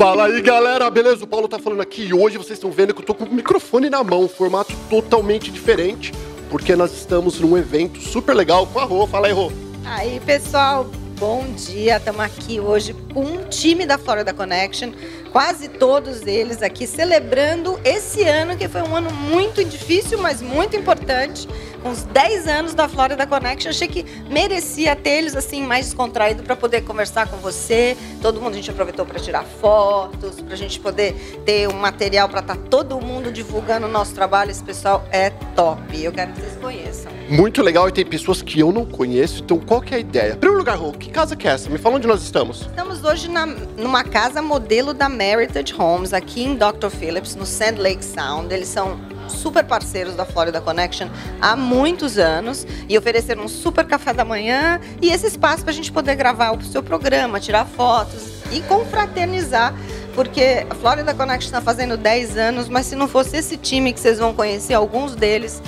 Fala aí, galera, beleza? O Paulo tá falando aqui e hoje vocês estão vendo que eu tô com o microfone na mão, um formato totalmente diferente, porque nós estamos num evento super legal com a Rô. Fala aí, Rô. Aí, pessoal, bom dia. Estamos aqui hoje com um time da Florida Connection, quase todos eles aqui celebrando esse ano que foi um ano muito difícil, mas muito importante com os 10 anos da Florida Connection. Achei que merecia ter eles assim mais descontraído para poder conversar com você. Todo mundo a gente aproveitou para tirar fotos, para a gente poder ter um material para estar tá todo mundo divulgando o nosso trabalho. Esse pessoal é top. Eu quero que vocês conheçam. Muito legal e tem pessoas que eu não conheço. Então, qual que é a ideia? Primeiro lugar, Rô, que casa que é essa? Me fala onde nós estamos. Estamos hoje na, numa casa modelo da Meritage Homes, aqui em Dr. Phillips, no Sand Lake Sound. Eles são super parceiros da Florida Connection há muitos anos e ofereceram um super café da manhã e esse espaço para a gente poder gravar o seu programa, tirar fotos e confraternizar. Porque a Florida Connection está fazendo 10 anos, mas se não fosse esse time que vocês vão conhecer, alguns deles,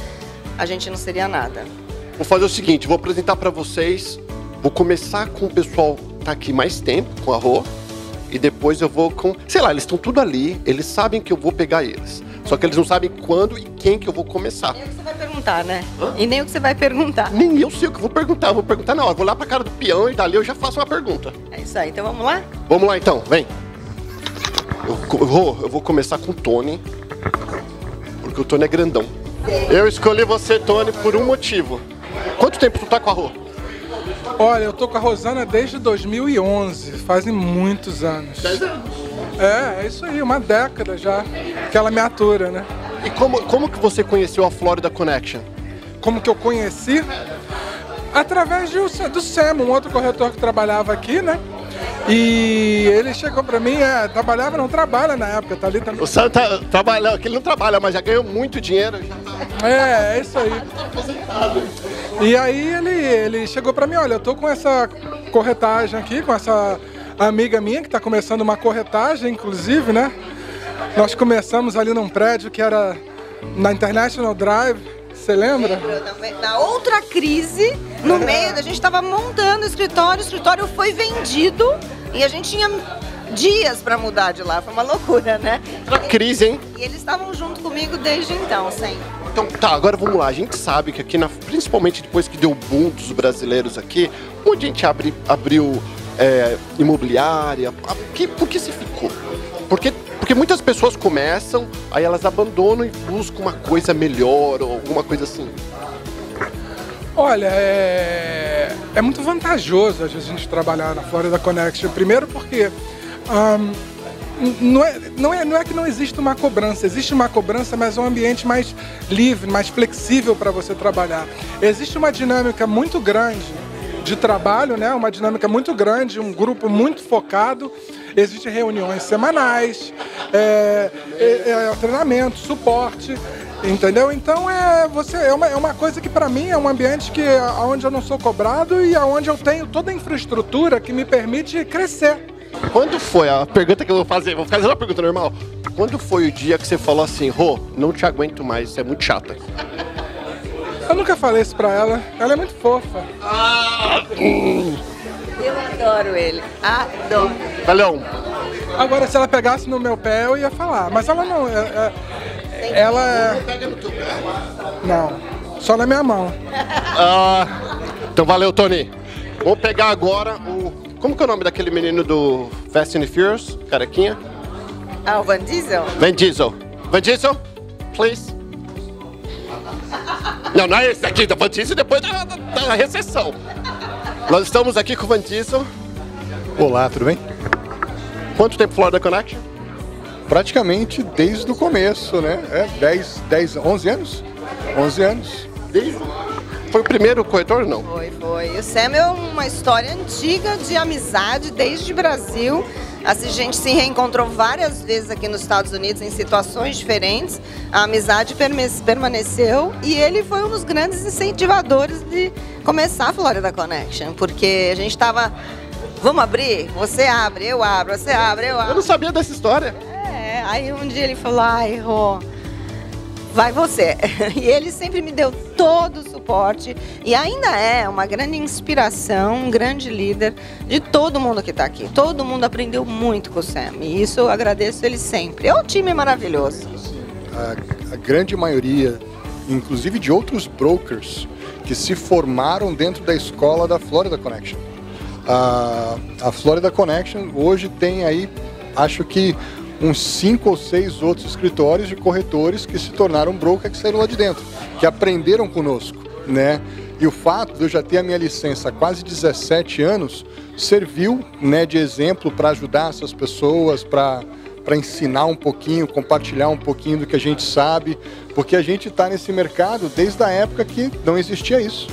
a gente não seria nada. Vou fazer o seguinte, vou apresentar para vocês. Vou começar com o pessoal tá aqui mais tempo, com a Rô, e depois eu vou com. Sei lá, eles estão tudo ali, eles sabem que eu vou pegar eles. Só que eles não sabem quando e quem que eu vou começar. Nem o que você vai perguntar, né? Hã? E nem o que você vai perguntar. Nem eu sei o que eu vou perguntar. Eu vou perguntar na hora. Vou lá pra cara do peão e dali eu já faço uma pergunta. É isso aí. Então vamos lá? Vamos lá então, vem. Eu vou, eu vou começar com o Tony. Porque o Tony é grandão. Eu escolhi você, Tony, por um motivo. Quanto tempo tu tá com a Rô? Olha, eu tô com a Rosana desde 2011, fazem muitos anos. 10 anos. É, é isso aí, uma década já que ela me atura, né? E como, como que você conheceu a Florida Connection? Como que eu conheci? Através de, do Sam, um outro corretor que trabalhava aqui, né? E ele chegou pra mim, é, trabalhava, não trabalha na época, tá ali também. O Sam tá trabalhando, que ele não trabalha, mas já ganhou muito dinheiro. Já. É, é isso aí. E aí ele, ele chegou pra mim, olha, eu tô com essa corretagem aqui, com essa amiga minha que está começando uma corretagem, inclusive, né? Nós começamos ali num prédio que era na International Drive, você lembra? Lembro, na outra crise, no meio, a gente estava montando o escritório, o escritório foi vendido e a gente tinha dias para mudar de lá, foi uma loucura, né? Uma crise, hein? E eles estavam junto comigo desde então, sempre. Então tá, agora vamos lá. A gente sabe que aqui, na, principalmente depois que deu o boom dos brasileiros aqui, onde a gente abre, abriu é, imobiliária? Por que, por que se ficou? Porque, porque muitas pessoas começam, aí elas abandonam e buscam uma coisa melhor ou alguma coisa assim. Olha, é, é muito vantajoso a gente trabalhar na Florida Connection. Primeiro porque um, não, é, não, é, não é que não existe uma cobrança, existe uma cobrança, mas é um ambiente mais livre, mais flexível para você trabalhar. Existe uma dinâmica muito grande de trabalho, né? Uma dinâmica muito grande, um grupo muito focado. Existem reuniões semanais, é, é, é treinamento, suporte, entendeu? Então é você é uma, é uma coisa que para mim é um ambiente que onde eu não sou cobrado e aonde eu tenho toda a infraestrutura que me permite crescer. Quando foi a pergunta que eu vou fazer? Vou fazer uma pergunta normal. Quando foi o dia que você falou assim, Rô, não te aguento mais, você é muito chata? Eu nunca falei isso pra ela. Ela é muito fofa. Ah, eu adoro ele. Adoro. Valeu. Agora, se ela pegasse no meu pé, eu ia falar. Mas ela não. É, é, ela é. Não. Só na minha mão. Ah, então valeu, Tony. Vou pegar agora. Como que é o nome daquele menino do Fast and Furious? Carequinha? Ah, o Van Diesel? Van Diesel. Van Diesel, please. Não, não é esse aqui da Van Diesel depois da, da, da recessão. Nós estamos aqui com o Van Diesel. Olá, tudo bem? Quanto tempo Florida Connection? Praticamente desde o começo, né? É, 10, 10, 11 anos? 11 anos. Desde... Foi o primeiro corretor, não? Foi, foi. O Sam é uma história antiga de amizade desde o Brasil. A gente se reencontrou várias vezes aqui nos Estados Unidos em situações diferentes. A amizade permaneceu e ele foi um dos grandes incentivadores de começar a Florida Connection, porque a gente estava Vamos abrir? Você abre, eu abro, você abre, eu abro. Eu não sabia dessa história. É, aí um dia ele falou, ai, Rô, vai você. E ele sempre me deu todo o suporte e ainda é uma grande inspiração, um grande líder de todo mundo que está aqui. Todo mundo aprendeu muito com o Sam e isso eu agradeço ele sempre. É um time maravilhoso. A, a grande maioria, inclusive de outros brokers, que se formaram dentro da escola da Florida Connection. A, a Florida Connection hoje tem aí, acho que uns cinco ou seis outros escritórios de corretores que se tornaram broker que saíram lá de dentro, que aprenderam conosco, né? E o fato de eu já ter a minha licença há quase 17 anos serviu, né, de exemplo para ajudar essas pessoas, para para ensinar um pouquinho, compartilhar um pouquinho do que a gente sabe, porque a gente está nesse mercado desde a época que não existia isso,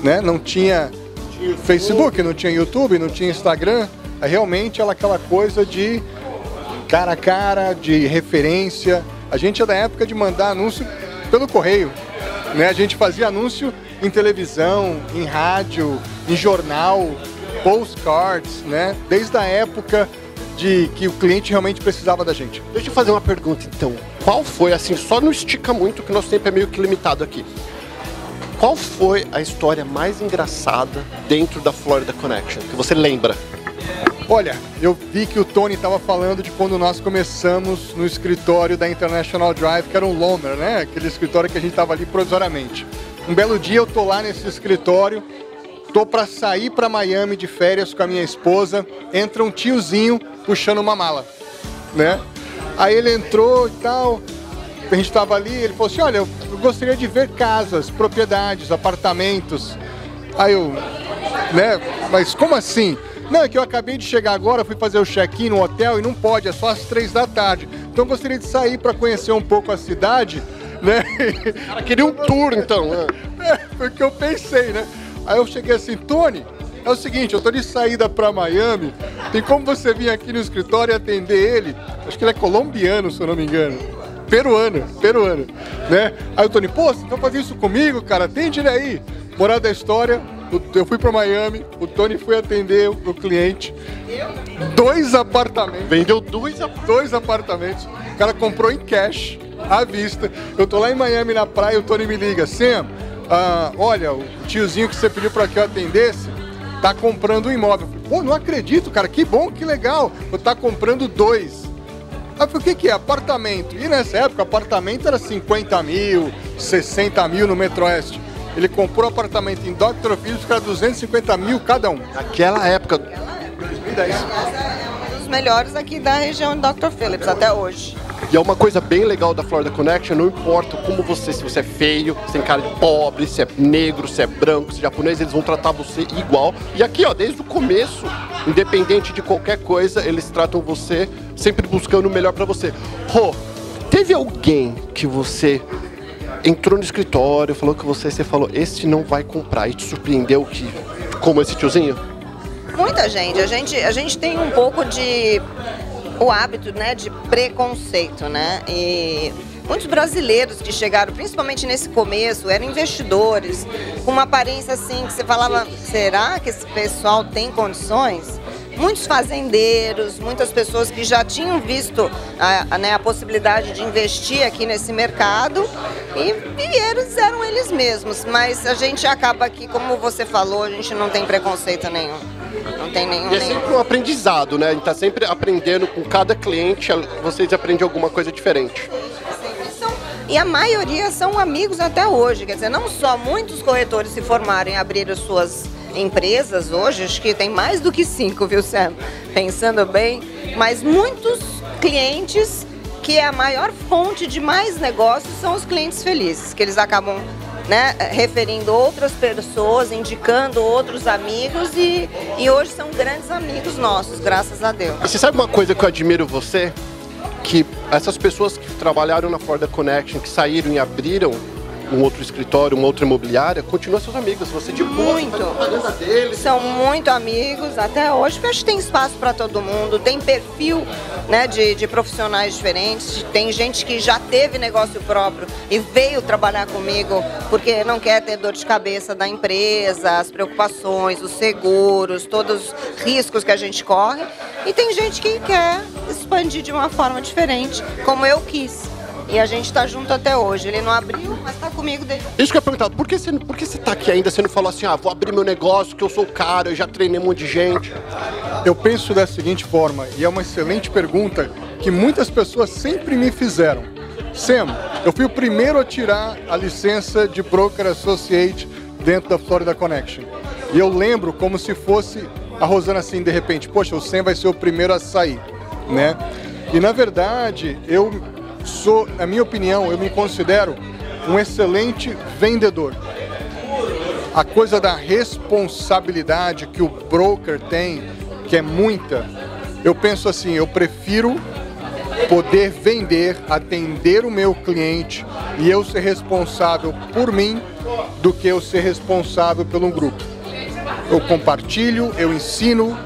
né? Não tinha Facebook, não tinha YouTube, não tinha Instagram, é realmente aquela coisa de cara a cara, de referência. A gente é da época de mandar anúncio pelo correio. Né? A gente fazia anúncio em televisão, em rádio, em jornal, postcards, né? Desde a época de que o cliente realmente precisava da gente. Deixa eu fazer uma pergunta então. Qual foi, assim, só não estica muito, que nosso tempo é meio que limitado aqui. Qual foi a história mais engraçada dentro da Florida Connection, que você lembra? Olha, eu vi que o Tony estava falando de quando nós começamos no escritório da International Drive, que era um Lomer, né? Aquele escritório que a gente estava ali provisoriamente. Um belo dia eu tô lá nesse escritório, tô para sair para Miami de férias com a minha esposa, entra um tiozinho puxando uma mala, né? Aí ele entrou e tal, a gente estava ali, ele falou assim, olha, eu gostaria de ver casas, propriedades, apartamentos. Aí eu, né, mas como assim? Não, é que eu acabei de chegar agora, fui fazer o check-in no hotel e não pode, é só às três da tarde. Então eu gostaria de sair para conhecer um pouco a cidade, né? Cara, queria um tour então, né? É, foi o que eu pensei, né? Aí eu cheguei assim, Tony, é o seguinte, eu tô de saída para Miami, tem como você vir aqui no escritório e atender ele? Acho que ele é colombiano, se eu não me engano. Peruano, peruano, né? Aí o Tony, pô, você vai fazer isso comigo, cara? Atende ele aí. Moral da história, eu fui para Miami, o Tony foi atender o cliente. Dois apartamentos. Vendeu dois, dois apartamentos. O cara comprou em cash, à vista. Eu tô lá em Miami na praia, o Tony me liga, Sam, ah, olha, o tiozinho que você pediu para que eu atendesse tá comprando um imóvel. Pô, não acredito, cara, que bom, que legal. Eu tá comprando dois. Aí eu falei, o que, que é? Apartamento. E nessa época, apartamento era 50 mil, 60 mil no Metro Oeste. Ele comprou um apartamento em Dr. Phillips para 250 mil cada um. Naquela época. 2010. É um dos melhores aqui da região de Dr. Phillips até hoje. E é uma coisa bem legal da Florida Connection, não importa como você, se você é feio, se tem cara de pobre, se é negro, se é branco, se é japonês, eles vão tratar você igual. E aqui, ó, desde o começo, independente de qualquer coisa, eles tratam você sempre buscando o melhor para você. Rô, teve alguém que você entrou no escritório, falou que você, você falou, esse não vai comprar, e te surpreendeu que, como esse tiozinho? Muita gente. A gente, a gente tem um pouco de o hábito, né, de preconceito, né? E muitos brasileiros que chegaram, principalmente nesse começo, eram investidores, com uma aparência assim que você falava, será que esse pessoal tem condições? Muitos fazendeiros, muitas pessoas que já tinham visto a, a, né, a possibilidade de investir aqui nesse mercado e, eles eram eles mesmos. Mas a gente acaba aqui, como você falou, a gente não tem preconceito nenhum. Não tem nenhum. E é sempre um aprendizado, né? A gente tá sempre aprendendo com cada cliente, vocês aprendem alguma coisa diferente. E a maioria são amigos até hoje. Quer dizer, não só muitos corretores se formaram e abriram suas empresas hoje, acho que tem mais do que cinco, viu, Sam? Pensando bem, mas muitos clientes que é a maior fonte de mais negócios são os clientes felizes, que eles acabam né, referindo outras pessoas, indicando outros amigos e, e hoje são grandes amigos nossos, graças a Deus. Você sabe uma coisa que eu admiro você? Que essas pessoas que trabalharam na Ford Connection, que saíram e abriram um outro escritório, uma outra imobiliária, continua seus amigos. Você de boa, muito. Deles. São muito amigos até hoje, porque acho que tem espaço para todo mundo, tem perfil né, de, de profissionais diferentes, tem gente que já teve negócio próprio e veio trabalhar comigo porque não quer ter dor de cabeça da empresa, as preocupações, os seguros, todos os riscos que a gente corre. E tem gente que quer expandir de uma forma diferente, como eu quis E a gente tá junto até hoje. Ele não abriu, mas tá comigo desde. Isso que eu ia perguntar, por que, você, por que você tá aqui ainda? Você não falou assim, ah, vou abrir meu negócio, que eu sou o cara, eu já treinei um monte de gente. Eu penso da seguinte forma, e é uma excelente pergunta que muitas pessoas sempre me fizeram. Sam, eu fui o primeiro a tirar a licença de Broker Associate dentro da Florida Connection. E eu lembro como se fosse a Rosana assim, de repente, poxa, o Sam vai ser o primeiro a sair, né? E na verdade, eu sou, na minha opinião, eu me considero um excelente vendedor. A coisa da responsabilidade que o broker tem, que é muita, eu penso assim, eu prefiro poder vender, atender o meu cliente e eu ser responsável por mim do que eu ser responsável pelo grupo. Eu compartilho, eu ensino,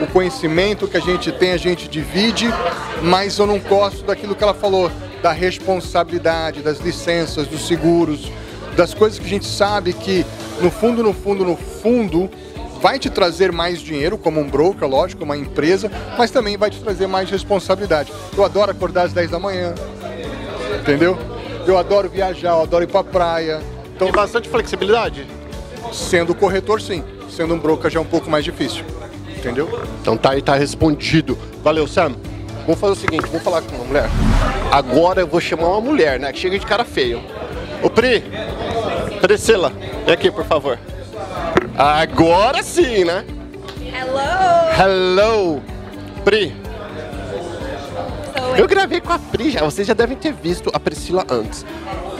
o conhecimento que a gente tem, a gente divide, mas eu não gosto daquilo que ela falou, da responsabilidade, das licenças, dos seguros, das coisas que a gente sabe que no fundo, no fundo, no fundo, vai te trazer mais dinheiro como um broker, lógico, uma empresa, mas também vai te trazer mais responsabilidade. Eu adoro acordar às 10 da manhã, entendeu? Eu adoro viajar, eu adoro ir pra praia. Então, Tem bastante flexibilidade? Sendo corretor, sim. Sendo um broker já é um pouco mais difícil. Entendeu? Então tá aí, tá respondido. Valeu, Sam. Vamos fazer o seguinte, vamos falar com uma mulher. Agora eu vou chamar uma mulher, né? Que chega de cara feio. Ô Pri, Priscila, vem aqui, por favor. Agora sim, né? Hello! Hello! Pri, eu gravei com a Pri já, vocês já devem ter visto a Priscila antes.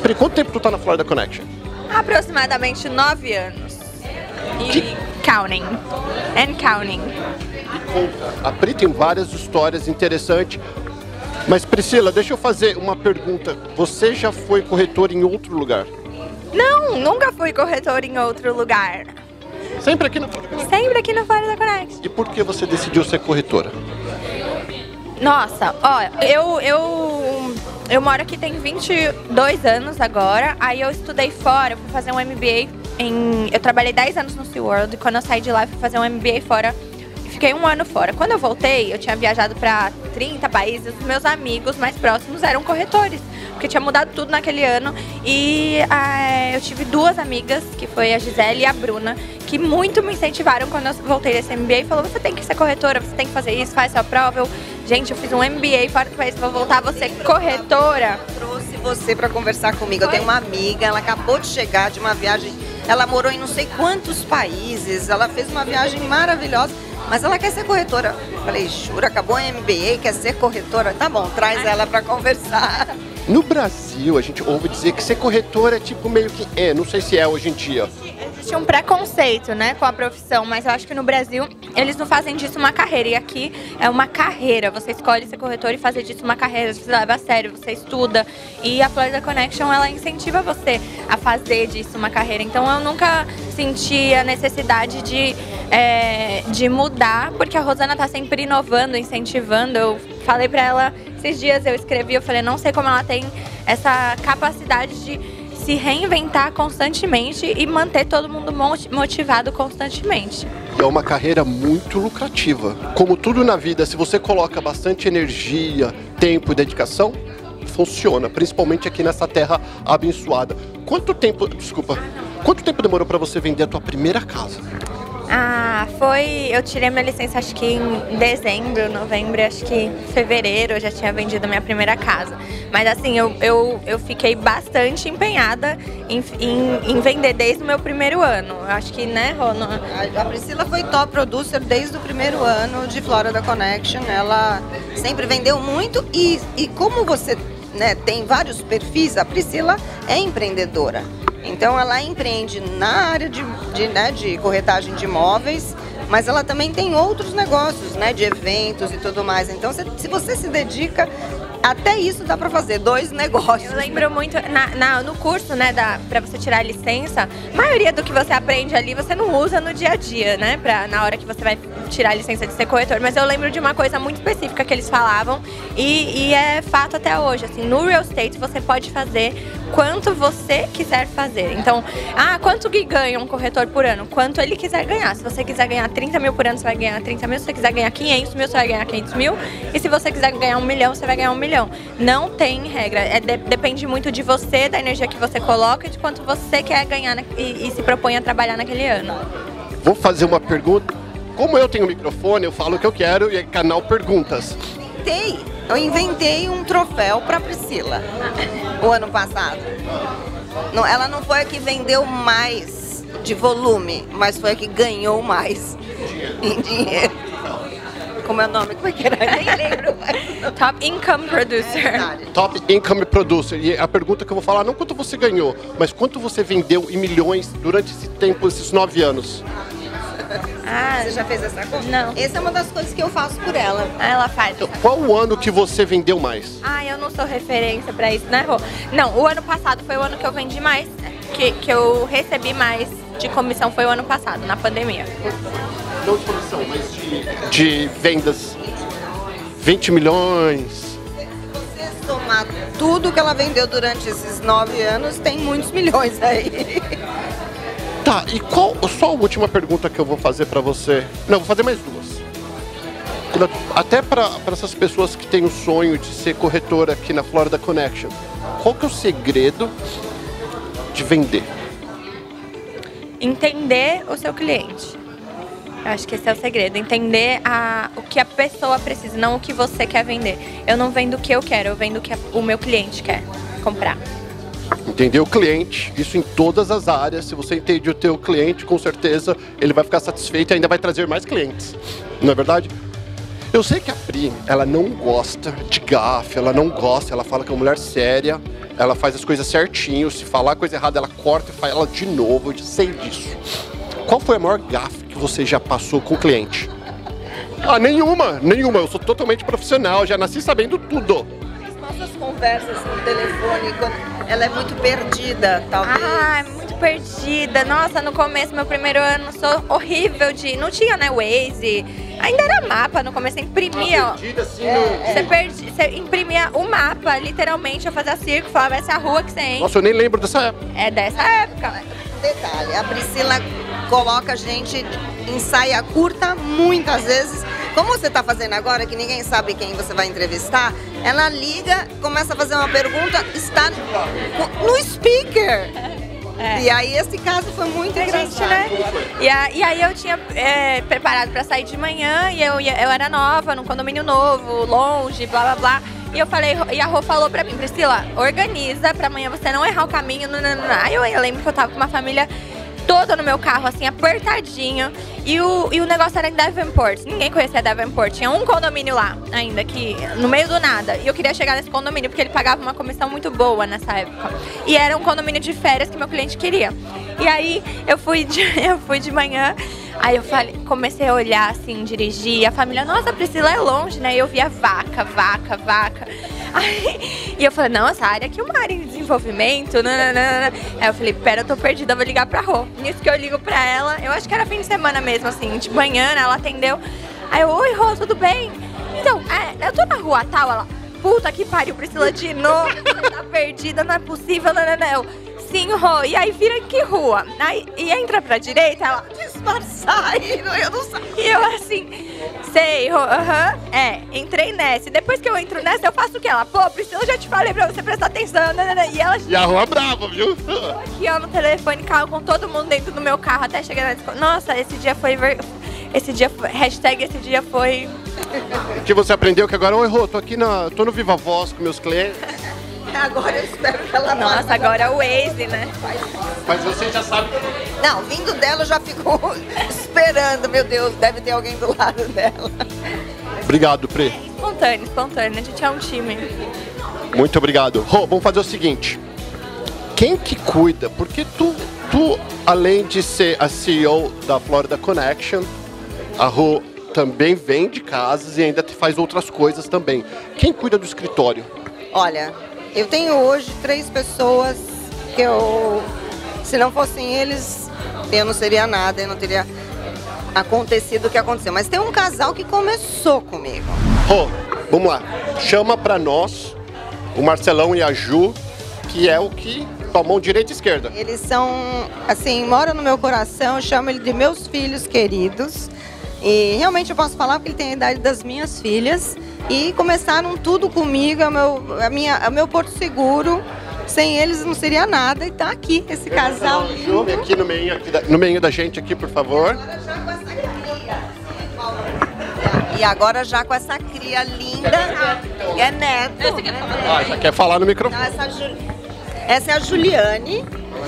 Pri, quanto tempo tu tá na Florida Connection? aproximadamente nove anos. E counting. And counting. A Pri tem várias histórias interessantes. Mas Priscila, deixa eu fazer uma pergunta. Você já foi corretor em outro lugar? Não, nunca fui corretor em outro lugar. Sempre aqui na Florida Connection? Sempre aqui no Florida Connect. E por que você decidiu ser corretora? Nossa, ó, eu, eu, eu moro aqui tem 22 anos agora. Aí eu estudei fora, fui fazer um MBA em. Eu trabalhei 10 anos no SeaWorld e quando eu saí de lá, eu fui fazer um MBA fora. e Fiquei um ano fora. Quando eu voltei, eu tinha viajado para 30 países. Os meus amigos mais próximos eram corretores, porque tinha mudado tudo naquele ano. E ah, eu tive duas amigas, que foi a Gisele e a Bruna, que muito me incentivaram quando eu voltei desse MBA e falou: você tem que ser corretora, você tem que fazer isso, faz sua prova. Eu, gente, eu fiz um MBA fora do país, vou voltar, ser corretora. Trouxe você para conversar comigo. Eu tenho uma amiga, ela acabou de chegar de uma viagem. Ela morou em não sei quantos países. Ela fez uma viagem maravilhosa. Mas ela quer ser corretora. Eu falei, jura, acabou a MBA, quer ser corretora? Tá bom, traz ela para conversar. No Brasil, a gente ouve dizer que ser corretor é tipo meio que é, não sei se é hoje em dia. Existe um preconceito, né, com a profissão, mas eu acho que no Brasil eles não fazem disso uma carreira. E aqui é uma carreira. Você escolhe ser corretor e fazer disso uma carreira. Você leva a sério, você estuda. E a Florida Connection, ela incentiva você a fazer disso uma carreira. Então eu nunca senti a necessidade de, é, de mudar, porque a Rosana tá sempre inovando, incentivando. Eu falei pra ela, esses dias eu escrevi, eu falei, não sei como ela tem essa capacidade de se reinventar constantemente e manter todo mundo mo- motivado constantemente. É uma carreira muito lucrativa. Como tudo na vida, se você coloca bastante energia, tempo e dedicação, funciona, principalmente aqui nessa terra abençoada. Quanto tempo, desculpa, quanto tempo demorou para você vender a tua primeira casa? Ah, foi. Eu tirei minha licença acho que em dezembro, novembro, acho que fevereiro eu já tinha vendido minha primeira casa. Mas assim, eu, eu, eu fiquei bastante empenhada em, em, em vender desde o meu primeiro ano. Acho que, né, Rono? A Priscila foi top producer desde o primeiro ano de Florida Connection. Ela sempre vendeu muito e, e como você né, tem vários perfis, a Priscila é empreendedora. Então ela empreende na área de, de, né, de corretagem de imóveis, mas ela também tem outros negócios, né, de eventos e tudo mais. Então se, se você se dedica, até isso dá para fazer, dois negócios. Eu lembro muito, na, na- no curso, né, da, pra você tirar a licença, a maioria do que você aprende ali você não usa no dia a dia, né, pra, na hora que você vai tirar a licença de ser corretor. Mas eu lembro de uma coisa muito específica que eles falavam e, e é fato até hoje, assim, no real estate você pode fazer quanto você quiser fazer. Então, ah, quanto que ganha um corretor por ano? Quanto ele quiser ganhar. Se você quiser ganhar 30 mil por ano, você vai ganhar 30 mil. Se você quiser ganhar 500 mil, você vai ganhar 500 mil. E se você quiser ganhar um milhão, você vai ganhar um milhão. Milhão. Não tem regra. É, de- depende muito de você, da energia que você coloca e de quanto você quer ganhar na- e, e se propõe a trabalhar naquele ano. Vou fazer uma pergunta. Como eu tenho microfone, eu falo o que eu quero e é canal perguntas. Inventei, eu inventei um troféu para Priscila o ano passado. Não, ela não foi a que vendeu mais de volume, mas foi a que ganhou mais em dinheiro. Como é o nome? Como é que era? Nem lembro. Top Income Producer. Verdade. Top Income Producer. E a pergunta que eu vou falar, não quanto você ganhou, mas quanto você vendeu em milhões durante esse tempo, esses nove anos. Ah, Você já fez essa conta? Não. Essa é uma das coisas que eu faço por ela. ela faz. Então, qual o ano que você vendeu mais? Ah, eu não sou referência pra isso, né, Rô? Não, o ano passado foi o ano que eu vendi mais, que, que eu recebi mais de comissão foi o ano passado, na pandemia. Não de comissão, mas de, de vendas. 20 milhões. Se somar tudo que ela vendeu durante esses nove anos, tem muitos milhões aí. Tá, e qual. Só a última pergunta que eu vou fazer pra você. Não, vou fazer mais duas. Até pra essas pessoas que têm o sonho de ser corretora aqui na Florida Connection. Qual que é o segredo de vender? Entender o seu cliente. Eu acho que esse é o segredo. Entender a, o que a pessoa precisa, não o que você quer vender. Eu não vendo o que eu quero, eu vendo o que o meu cliente quer comprar. Entender o cliente, isso em todas as áreas. Se você entende o teu cliente, com certeza ele vai ficar satisfeito e ainda vai trazer mais clientes. Não é verdade? Eu sei que a Pri, ela não gosta de gafe, ela não gosta, ela fala que é uma mulher séria, ela faz as coisas certinho, se falar coisa errada, ela corta e faz ela de novo, eu sei disso. Qual foi a maior gafe que você já passou com o cliente? Ah, nenhuma, nenhuma. Eu sou totalmente profissional, já nasci sabendo tudo. As nossas conversas no telefone, ela é muito perdida, talvez. Ah, é muito perdida. Nossa, no começo, meu primeiro ano, sou horrível de. Não tinha, né, Waze. Ainda era mapa no começo, você imprimia, ó. assim, Você, perdi, você imprimia o mapa, literalmente, eu fazia circo, falava essa é a rua que você entra. Nossa, eu nem lembro dessa época. É dessa época. Detalhe, a Priscila coloca a gente em saia curta muitas vezes. Como você está fazendo agora, que ninguém sabe quem você vai entrevistar, ela liga, começa a fazer uma pergunta, está no- no speaker. É. E aí esse caso foi muito A gente, engraçado. né? E, a- e aí eu tinha é, preparado pra sair de manhã e eu, eu era nova, num condomínio novo, longe, blá blá blá. E eu falei, e a Rô falou pra mim, Priscila, organiza pra amanhã você não errar o caminho. nananana. Aí eu, eu lembro que eu tava com uma família toda no meu carro, assim, apertadinho. E o, e o negócio era em Davenport. Ninguém conhecia Davenport. Tinha um condomínio lá, ainda, que no meio do nada. E eu queria chegar nesse condomínio, porque ele pagava uma comissão muito boa nessa época. E era um condomínio de férias que meu cliente queria. E aí eu fui de, eu fui de manhã. Aí eu falei, comecei a olhar assim, dirigir, a família, nossa, Priscila é longe, né? E eu via vaca, vaca, vaca. Aí, e eu falei, não, essa área aqui é uma área de desenvolvimento. Nananana. Aí eu falei, pera, eu tô perdida, eu vou ligar pra Rô. Nisso que eu ligo pra ela, eu acho que era fim de semana mesmo, assim, de manhã, né? Ela atendeu. Aí eu, oi, Rô, tudo bem? Então, é, eu tô na rua tal, ela, puta que pariu, Priscila de novo, você tá perdida, não é possível, nananana. Eu, sim, Rô, e aí vira em que rua? Aí, e entra pra direita, ela, Disfarçar, eu não sabia. e eu assim, sei, Rô, aham, é, entrei nessa. E depois que eu entro nessa, eu faço o que? Ela, pô, Priscila, eu já te falei pra você prestar atenção, nananana. E ela E a rua brava, viu? aqui, ó, no telefone, carro com todo mundo dentro do meu carro até chegar na escola. Nossa, esse dia foi. ver- Esse dia foi. Hashtag esse dia foi. que você aprendeu que agora, oi Rô, tô aqui na. tô no Viva Voz com meus clientes. Agora eu espero que ela Nossa, faça. agora é o Waze, né? Mas você já sabe. Não, vindo dela eu já ficou esperando, meu Deus, deve ter alguém do lado dela. Obrigado, Pri. Espontâneo, espontâneo. A gente é um time. Muito obrigado. Rô, vamos fazer o seguinte. Quem que cuida? Porque tu, tu, além de ser a CEO da Florida Connection, a Rô também vende casas e ainda faz outras coisas também. Quem cuida do escritório? Olha, eu tenho hoje três pessoas que eu, se não fossem eles, eu não seria nada, eu não teria acontecido o que aconteceu. Mas tem um casal que começou comigo. Rô, vamos lá. Chama pra nós o Marcelão e a Ju, que é o que tomam direita e esquerda. Eles são, assim, moram no meu coração, eu chamo ele de meus filhos queridos. E realmente eu posso falar porque ele tem a idade das minhas filhas. E começaram tudo comigo, é o meu, a minha, é o meu porto seguro. Sem eles não seria nada. E tá aqui, esse casal lindo. Vem aqui no meio, aqui da, no meio da gente aqui, por favor. E agora já com essa cria linda, que é neto. Ah, já quer falar no microfone. Essa, Ju- essa é a Juliane,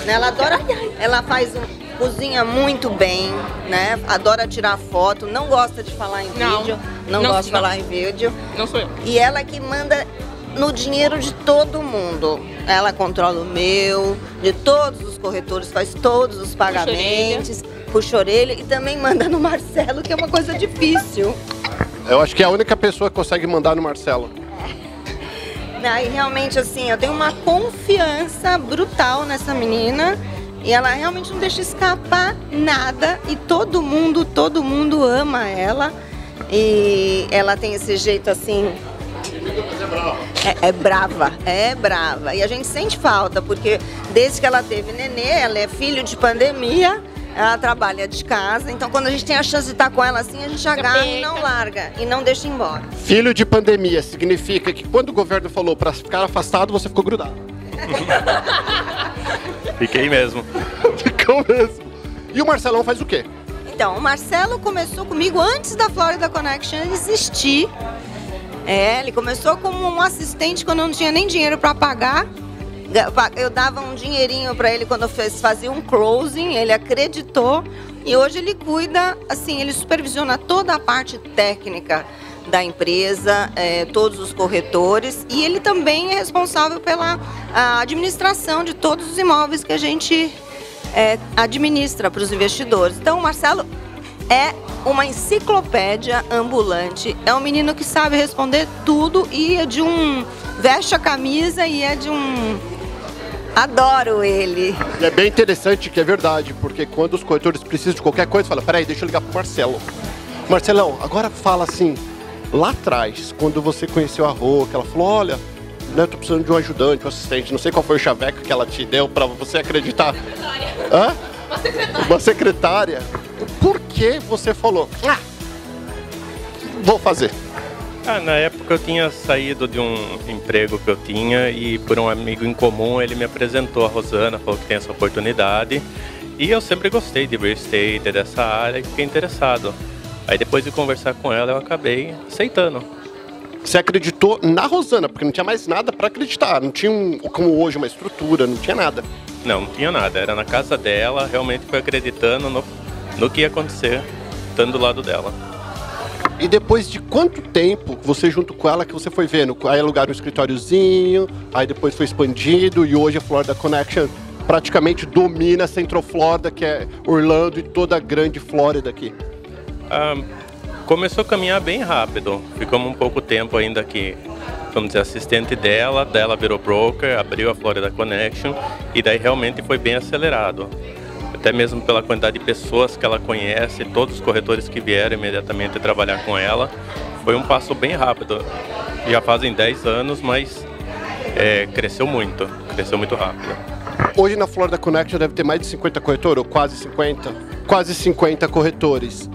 né? Ela adora, ela faz um, cozinha muito bem, né? Adora tirar foto, não gosta de falar em Não. vídeo, não, Não, gosta de não. falar em vídeo. Não sou eu. E ela que manda no dinheiro de todo mundo. Ela controla o meu, de todos os corretores, faz todos os pagamentos, puxa orelha e também manda no Marcelo, que é uma coisa difícil. Eu acho que é a única pessoa que consegue mandar no Marcelo. Né, E realmente, assim, eu tenho uma confiança brutal nessa menina. E ela realmente não deixa escapar nada. E todo mundo, todo mundo ama ela. E ela tem esse jeito assim. É, é brava, é brava. E a gente sente falta, porque desde que ela teve nenê, ela é filho de pandemia, ela trabalha de casa. Então, quando a gente tem a chance de estar com ela assim, a gente agarra e não larga. E não deixa embora. Filho de pandemia significa que quando o governo falou para ficar afastado, você ficou grudado. Fiquei mesmo. Ficou mesmo. E o Marcelão faz o quê? Então, o Marcelo começou comigo antes da Florida Connection existir. É, ele começou como um assistente quando eu não tinha nem dinheiro para pagar. Ga- pa- Eu dava um dinheirinho para ele quando eu fez, fazia um closing, ele acreditou. E hoje ele cuida, assim, ele supervisiona toda a parte técnica da empresa, é, todos os corretores. E ele também é responsável pela administração de todos os imóveis que a gente é, administra para os investidores. Então, o Marcelo é uma enciclopédia ambulante. É um menino que sabe responder tudo e é de um. veste a camisa e é de um. Adoro ele. E é bem interessante que é verdade, porque quando os corretores precisam de qualquer coisa, fala, peraí, deixa eu ligar pro Marcelo. Marcelão, agora fala assim, lá atrás, quando você conheceu a Rô, que ela falou, olha, né, eu tô precisando de um ajudante, um assistente, não sei qual foi o chaveco que ela te deu pra você acreditar. Hã? Uma secretária. Uma secretária. Por que você falou, ah, vou fazer? Ah, na época eu tinha saído de um emprego que eu tinha e por um amigo em comum ele me apresentou a Rosana, falou que tem essa oportunidade. E eu sempre gostei de real estate, dessa área e fiquei interessado. Aí depois de conversar com ela eu acabei aceitando. Você acreditou na Rosana, porque não tinha mais nada pra acreditar. Não tinha, um, como hoje, uma estrutura, não tinha nada. Não, não tinha nada, era na casa dela, realmente foi acreditando no, no que ia acontecer, estando do lado dela. E depois de quanto tempo você junto com ela que você foi vendo? Aí alugaram um escritóriozinho, aí depois foi expandido e hoje a Florida Connection praticamente domina Central Florida, que é Orlando e toda a grande Flórida aqui. Ah, começou a caminhar bem rápido. Ficamos um pouco tempo ainda aqui, vamos dizer, assistente dela, dela virou broker, abriu a Florida Connection e daí realmente foi bem acelerado. Até mesmo pela quantidade de pessoas que ela conhece, todos os corretores que vieram imediatamente trabalhar com ela. Foi um passo bem rápido. Já fazem 10 anos, mas é, cresceu muito, cresceu muito rápido. Hoje na Florida Connection deve ter mais de 50 corretores, ou quase 50. Quase 50 corretores.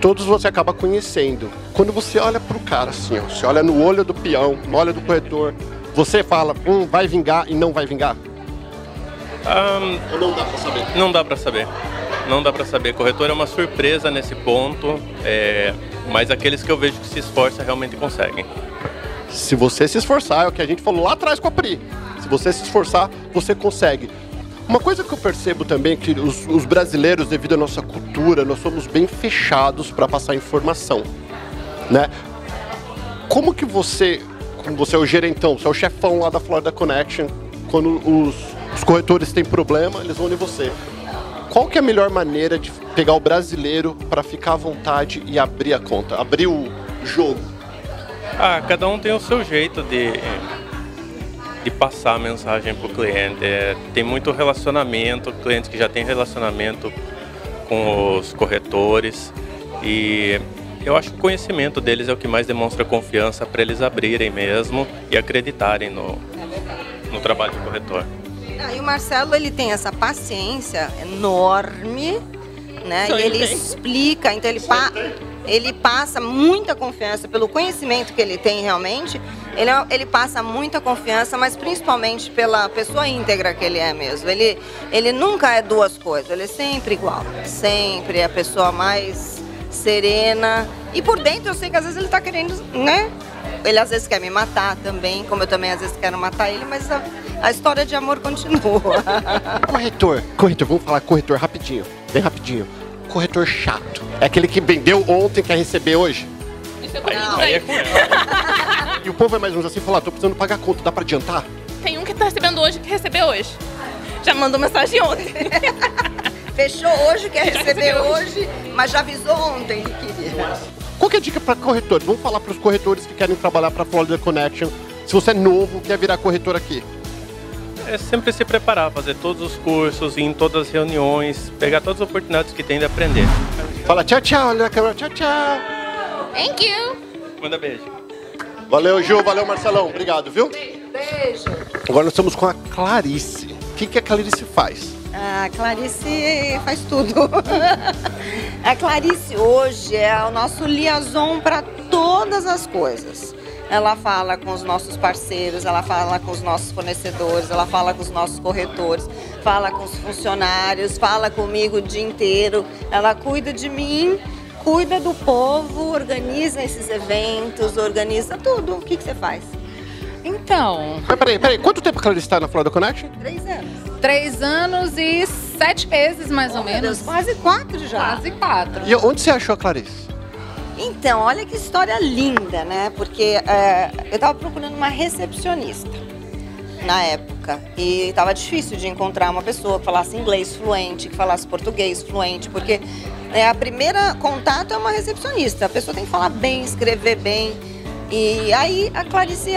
Todos você acaba conhecendo. Quando você olha pro cara assim, ó, você olha no olho do peão, no olho do corretor, você fala, hum, vai vingar e não vai vingar? Ou não dá pra saber? Não dá pra saber. Não dá pra saber. Corretor é uma surpresa nesse ponto, é, mas aqueles que eu vejo que se esforça realmente conseguem. Se você se esforçar, é o que a gente falou lá atrás com a Pri. Se você se esforçar, você consegue. Uma coisa que eu percebo também é que os, os brasileiros, devido à nossa cultura, nós somos bem fechados para passar informação, né? Como que você, como você é o gerentão, você é o chefão lá da Florida Connection, quando os, os corretores têm problema, eles vão em você. Qual que é a melhor maneira de pegar o brasileiro para ficar à vontade e abrir a conta, abrir o jogo? Ah, cada um tem o seu jeito de, de passar a mensagem para o cliente. É, tem muito relacionamento, clientes que já têm relacionamento com os corretores e eu acho que o conhecimento deles é o que mais demonstra confiança para eles abrirem mesmo e acreditarem no, no trabalho do corretor. Ah, e o Marcelo ele tem essa paciência enorme né? Só e ele ele tem. explica, então ele, pa ele passa muita confiança pelo conhecimento que ele tem realmente. Ele, é- ele passa muita confiança, mas principalmente pela pessoa íntegra que ele é mesmo. Ele, ele nunca é duas coisas, ele é sempre igual. Sempre é a pessoa mais serena. E por dentro eu sei que às vezes ele tá querendo, né? Ele às vezes quer me matar também, como eu também às vezes quero matar ele, mas a, a história de amor continua. Corretor, corretor, vamos falar corretor rapidinho, bem rapidinho. Corretor chato. É aquele que vendeu ontem, quer receber hoje. Isso é Aí, comigo, aí é com ela. E o povo é mais ou menos assim, falar, tô precisando pagar conta, dá pra adiantar? Tem um que tá recebendo hoje que recebeu hoje. Já mandou mensagem ontem. Fechou hoje, quer receber hoje, mas já avisou ontem que queria. Qual que é a dica para corretores? Vamos falar para os corretores que querem trabalhar para Florida Connection. Se você é novo, quer virar corretor aqui. É sempre se preparar, fazer todos os cursos, ir em todas as reuniões, pegar todas as oportunidades que tem de aprender. Fala tchau, tchau, olha na câmera, tchau, tchau. Thank you. Manda beijo. Valeu, Ju, valeu, Marcelão, obrigado, viu? Beijo. Agora nós estamos com a Clarice. O que, que a Clarice faz? A Clarice faz tudo. A Clarice hoje é o nosso liaison para todas as coisas. Ela fala com os nossos parceiros, ela fala com os nossos fornecedores, ela fala com os nossos corretores, fala com os funcionários, fala comigo o dia inteiro. Ela cuida de mim, cuida do povo, organiza esses eventos, organiza tudo. O que, que você faz? Então, Mas peraí, peraí, quanto tempo a Clarice está na Florida Connection? Três anos. três anos e sete meses, mais ou Oh, meu menos. Deus, quase quatro já. Quase quatro. E onde você achou a Clarice? Então, olha que história linda, né? Porque é, eu estava procurando uma recepcionista na época e estava difícil de encontrar uma pessoa que falasse inglês fluente, que falasse português fluente, porque é, a primeira contato é uma recepcionista. A pessoa tem que falar bem, escrever bem. E aí a Clarice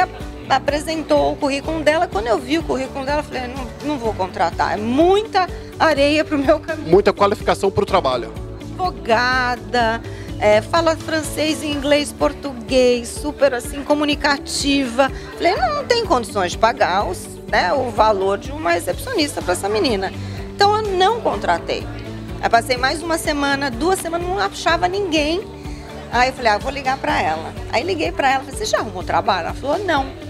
apresentou o currículo dela. Quando eu vi o currículo dela, eu falei, não, não vou contratar. É muita areia para o meu caminho Muita qualificação para o trabalho. advogada, é, fala francês, inglês, português, super assim, comunicativa. Falei, não, não tem condições de pagar os, né, o valor de uma recepcionista para essa menina. Então eu não contratei. Aí passei mais uma semana, duas semanas, não achava ninguém. Aí eu falei, ah, vou ligar para ela. Aí liguei para ela, falei, você já arrumou trabalho? Ela falou, não.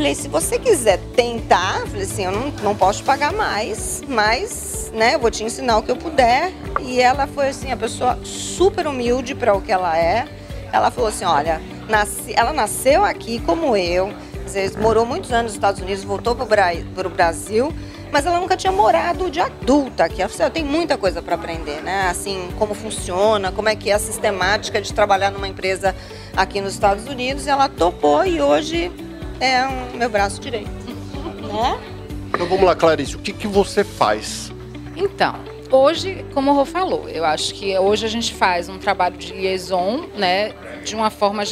Falei, se você quiser tentar, falei assim, eu não, não posso pagar mais, mas, né, eu vou te ensinar o que eu puder. E ela foi, assim, a pessoa super humilde para o que ela é. Ela falou assim, olha, nasci, ela nasceu aqui como eu, vezes morou muitos anos nos Estados Unidos, voltou para o Brasil, mas ela nunca tinha morado de adulta aqui. Ela falou assim, tenho muita coisa para aprender, né? Assim, como funciona, como é que é a sistemática de trabalhar numa empresa aqui nos Estados Unidos. E ela topou e hoje é o meu braço direito. né? Então vamos lá, Clarice, o que, que você faz? Então, hoje, como o Rô falou, eu acho que hoje a gente faz um trabalho de liaison, né, de uma forma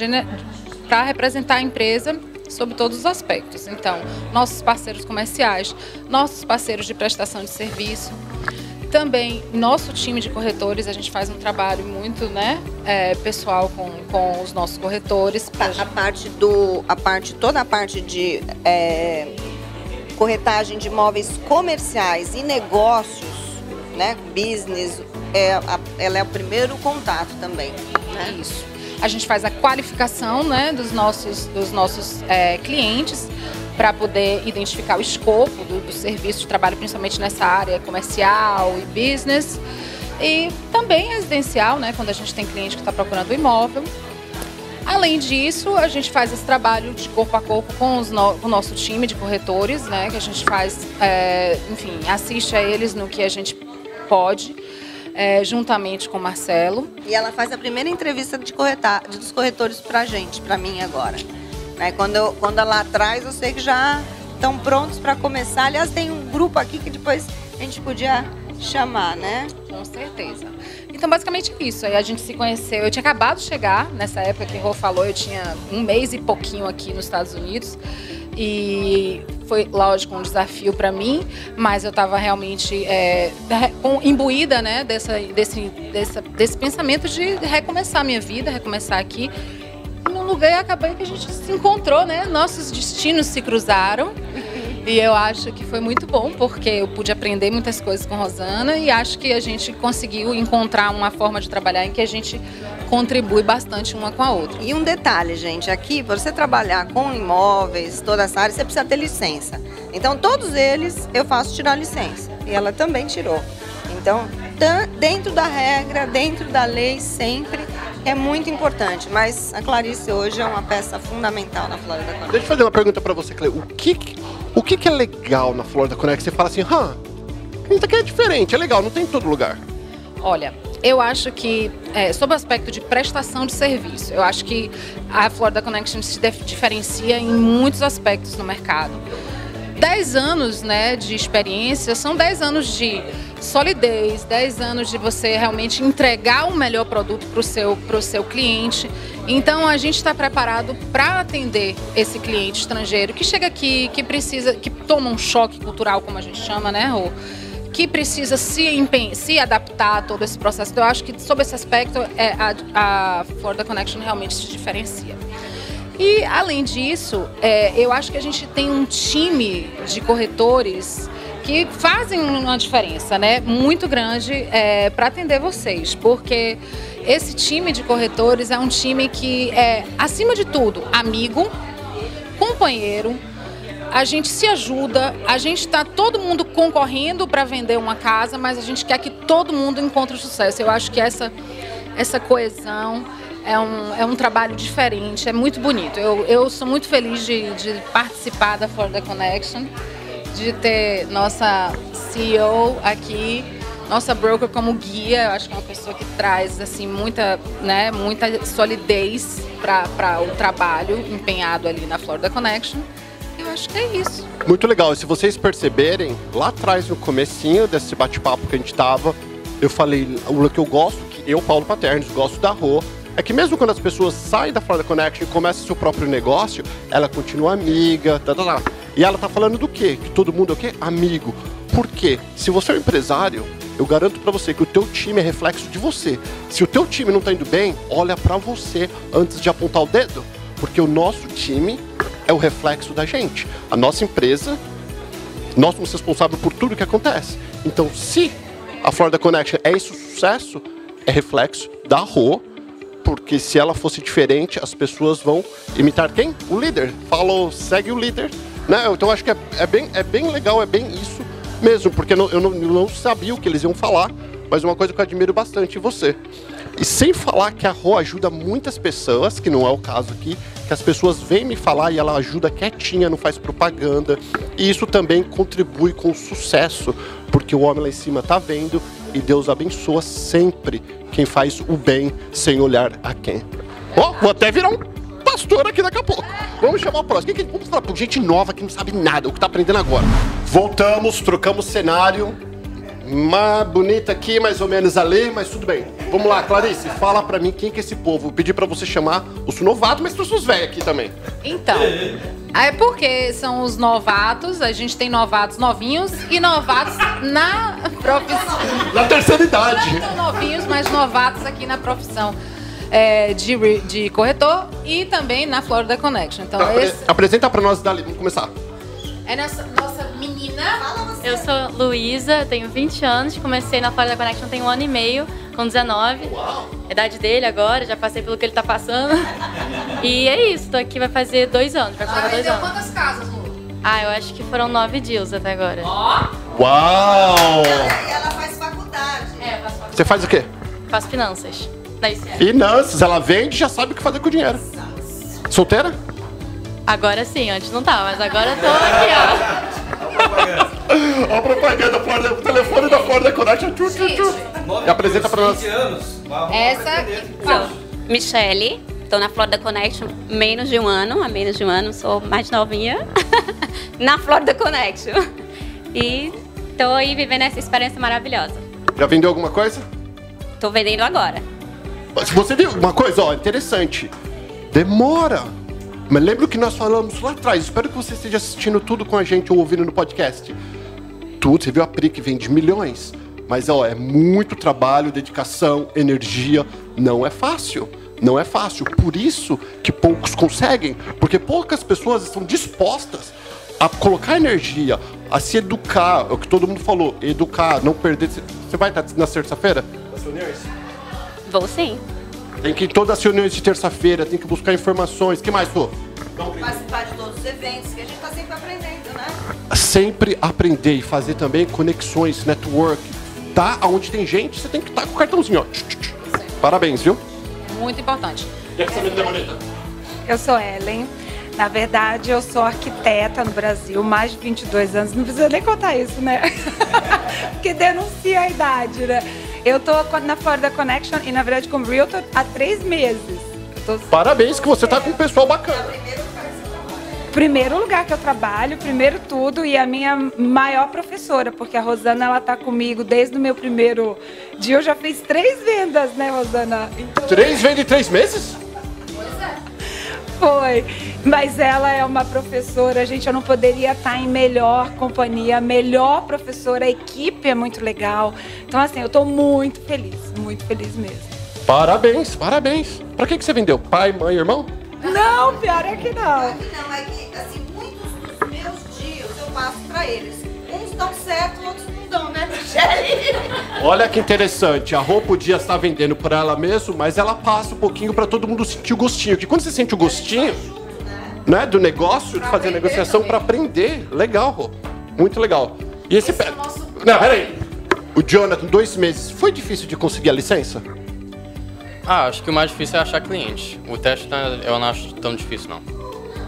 para representar a empresa sob todos os aspectos. Então, nossos parceiros comerciais, nossos parceiros de prestação de serviço, também nosso time de corretores, a gente faz um trabalho muito, né, é, pessoal com, com os nossos corretores. pra A parte do. A parte, toda a parte de é, corretagem de imóveis comerciais e negócios, né? Business, é, a- ela é o primeiro contato também. Né? Isso. A gente faz a qualificação né, dos nossos, dos nossos é, clientes para poder identificar o escopo do, do serviço de trabalho, principalmente nessa área comercial e business. E também residencial, né, quando a gente tem cliente que está procurando imóvel. Além disso, a gente faz esse trabalho de corpo a corpo com, no- com o nosso time de corretores, né, que a gente faz, é, enfim, assiste a eles no que a gente pode, é, juntamente com o Marcelo. E ela faz a primeira entrevista de correta, dos corretores pra gente, pra mim agora. Né? Quando, quando ela traz, eu sei que já estão prontos para começar. Aliás, tem um grupo aqui que depois a gente podia chamar, né? Com certeza. Então, basicamente isso. Aí a gente se conheceu. Eu tinha acabado de chegar nessa época que o Rô falou, eu tinha um mês e pouquinho aqui nos Estados Unidos. E foi, lógico, um desafio para mim, mas eu estava realmente é, imbuída né, dessa, desse, dessa, desse pensamento de recomeçar a minha vida, recomeçar aqui. E lugar acabei que a gente se encontrou, né? Nossos destinos se cruzaram. E eu acho que foi muito bom, porque eu pude aprender muitas coisas com Rosana e acho que a gente conseguiu encontrar uma forma de trabalhar em que a gente contribui bastante uma com a outra. E um detalhe, gente, aqui, para você trabalhar com imóveis, toda essa área, você precisa ter licença. Então, todos eles eu faço tirar licença. E ela também tirou. Então, dentro da regra, dentro da lei, sempre é muito importante. Mas a Clarice hoje é uma peça fundamental na Florida Connect. Deixa eu fazer uma pergunta para você, Cleo. O que, o que é legal na Florida Connect? Você fala assim, hã, isso aqui é diferente, é legal, não tem em todo lugar. Olha, eu acho que, é, sob o aspecto de prestação de serviço, eu acho que a Florida Connection se diferencia em muitos aspectos no mercado. 10 anos né, de experiência são 10 anos de solidez, 10 anos de você realmente entregar o melhor produto para o seu, pro seu cliente. Então a gente está preparado para atender esse cliente estrangeiro que chega aqui, que precisa, que toma um choque cultural, como a gente chama, né, Rô? que precisa se, se adaptar a todo esse processo. Então, eu acho que, sob esse aspecto, é, a, a Florida Connection realmente se diferencia. E, além disso, é, eu acho que a gente tem um time de corretores que fazem uma diferença né, muito grande é, para atender vocês, porque esse time de corretores é um time que é, acima de tudo, amigo, companheiro, a gente se ajuda, a gente está todo mundo concorrendo para vender uma casa, mas a gente quer que todo mundo encontre sucesso. Eu acho que essa, essa coesão é um, é um trabalho diferente, é muito bonito. Eu, eu sou muito feliz de, de participar da Florida Connection, de ter nossa CEO aqui, nossa broker como guia. Eu acho que é uma pessoa que traz assim muita, né, muita solidez para o trabalho empenhado ali na Florida Connection. Eu acho que é isso. Muito legal. E se vocês perceberem, lá atrás, no comecinho desse bate-papo que a gente tava, eu falei o que eu gosto, que eu, Paulo Paternos, gosto da Rô, é que mesmo quando as pessoas saem da Florida Connection e começam seu próprio negócio, ela continua amiga, tá, tá, tá. E ela tá falando do quê? Que todo mundo é o quê? Amigo. Por quê? Se você é um empresário, eu garanto para você que o teu time é reflexo de você. Se o teu time não tá indo bem, olha para você antes de apontar o dedo, porque o nosso time é o reflexo da gente. A nossa empresa, nós somos responsáveis por tudo que acontece. Então, se a Florida Connection é esse sucesso, é reflexo da Rô, porque se ela fosse diferente, as pessoas vão imitar quem? O líder. Falou, segue o líder. Né? Então acho que é, é, bem, é bem legal, é bem isso mesmo, porque eu não, eu não sabia o que eles iam falar, mas uma coisa que eu admiro bastante em você. E sem falar que a Rô ajuda muitas pessoas, que não é o caso aqui, que as pessoas vêm me falar e ela ajuda quietinha, não faz propaganda. E isso também contribui com o sucesso, porque o homem lá em cima tá vendo e Deus abençoa sempre quem faz o bem sem olhar a quem. Ó, oh, vou até virar um pastor aqui daqui a pouco. Vamos chamar o próximo. Vamos falar por gente nova que não sabe nada, o que tá aprendendo agora. Voltamos, trocamos cenário. Uma bonita aqui, mais ou menos ali, mas tudo bem. Vamos lá, Clarice, fala pra mim quem que é esse povo. Vou pedir pra você chamar os novatos, mas trouxe os velhos aqui também. Então, é porque são os novatos, a gente tem novatos novinhos e novatos na profissão. Na terceira idade. Não tão novinhos, mas novatos aqui na profissão. É, de, de corretor e também na Florida Connection. Então, Apre esse... Apresenta para nós, Dali, vamos começar. É nossa, nossa menina. Eu sou Luísa, tenho 20 anos, comecei na Florida Connection tem um ano e meio, com 19. Uau. Idade dele agora, já passei pelo que ele tá passando. E é isso, tô aqui vai fazer dois anos, vai completar dois anos. quantas casas, Lu? Ah, eu acho que foram nove deals até agora. Ó! Oh. Uau! E ela faz faculdade. É, faz faculdade. Você faz o quê? Faço finanças. Da Finanças, ela vende e já sabe o que fazer com o dinheiro. Solteira? Agora sim, antes não tava, mas agora eu tô aqui, ó. a propaganda, o telefone da Ford Connection. Tchu, tchu, tchu. E apresenta pra nós. Essa. Sou Michele, tô na Florida Connection menos de um ano, há menos de um ano, sou mais novinha. na Florida Connection. E tô aí vivendo essa experiência maravilhosa. Já vendeu alguma coisa? Tô vendendo agora. Você viu uma coisa, ó, interessante. Demora mas lembra o que nós falamos lá atrás? Espero que você esteja assistindo tudo com a gente ou ouvindo no podcast. Tudo, você viu a PRI que vende milhões. Mas ó, é muito trabalho, dedicação, energia. Não é fácil. Não é fácil. Por isso que poucos conseguem. Porque poucas pessoas estão dispostas a colocar energia, a se educar, é o que todo mundo falou, educar, não perder. Você vai estar na reuniões? Vou sim. Tem que ir em todas as reuniões de terça-feira, tem que buscar informações. que mais, Fô? Participar de todos os eventos, que a gente está sempre aprendendo, né? Sempre aprender e fazer também conexões, network. Tá onde tem gente, você tem que estar com o cartãozinho, ó. Parabéns, viu? Muito importante. E essa menina bonita? Eu sou Ellen. Na verdade, eu sou arquiteta no Brasil, mais de 22 anos. Não precisa nem contar isso, né? Porque denuncia a idade, né? Eu tô na Florida Connection e, na verdade, como Realtor há três meses. Tô... Parabéns que você tá com um pessoal bacana. Primeiro lugar que eu trabalho, primeiro tudo, e a minha maior professora, porque a Rosana, ela tá comigo desde o meu primeiro dia. Eu já fiz três vendas, né, Rosana? Então... Três vendas em três meses? Foi. Mas ela é uma professora, gente, eu não poderia estar em melhor companhia, melhor professora, a equipe é muito legal. Então, assim, eu tô muito feliz, muito feliz mesmo. Parabéns, parabéns. Pra que, que você vendeu? Pai, mãe, irmão? Não, pior é que não. Não, é que, assim, muitos dos meus dias eu passo pra eles. Uns dão certo, outros não dão, né, Michele? Olha que interessante, a roupa o dia está vendendo para ela mesmo, mas ela passa um pouquinho para todo mundo sentir o gostinho. Que quando você sente o gostinho, né, do negócio, de fazer negociação para aprender, legal, Rô. Muito legal. E esse, esse pé. É nosso... Não, peraí. O Jonathan, dois meses, foi difícil de conseguir a licença? Ah, acho que o mais difícil é achar cliente. O teste tá, eu não acho tão difícil, não.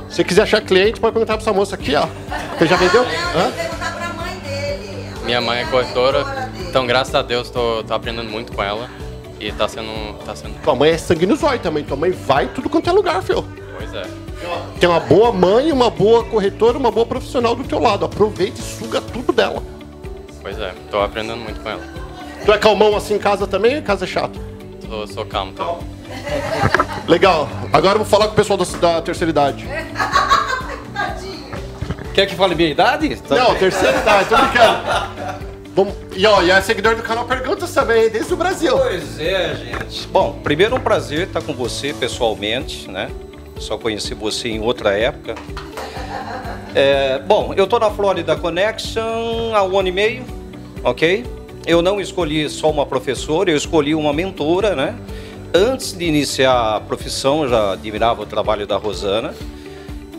Se quiser achar cliente, pode perguntar pra essa moça aqui, ó. Você já vendeu? Hã? Minha mãe é corretora, então graças a Deus tô, tô aprendendo muito com ela. E tá sendo. Tá sendo... Tua mãe é sangue no zóio também. Tua mãe vai tudo quanto é lugar, filho. Pois é. Tem uma boa mãe, uma boa corretora, uma boa profissional do teu lado. Aproveita e suga tudo dela. Pois é, tô aprendendo muito com ela. Tu é calmão assim em casa também ou em casa é chato? Tô, sou calmo também. Legal. Agora eu vou falar com o pessoal da, da terceira idade. Quer que fale minha idade? Não, terceira idade, tô brincando. Vamos... E ó, e é seguidor do canal Perguntas também, desde o Brasil. Pois é, gente. Bom, primeiro um prazer estar com você pessoalmente, né? Só conheci você em outra época. É, bom, eu tô na Florida Connection há um ano e meio, ok? Eu não escolhi só uma professora, eu escolhi uma mentora, né? Antes de iniciar a profissão, eu já admirava o trabalho da Rosana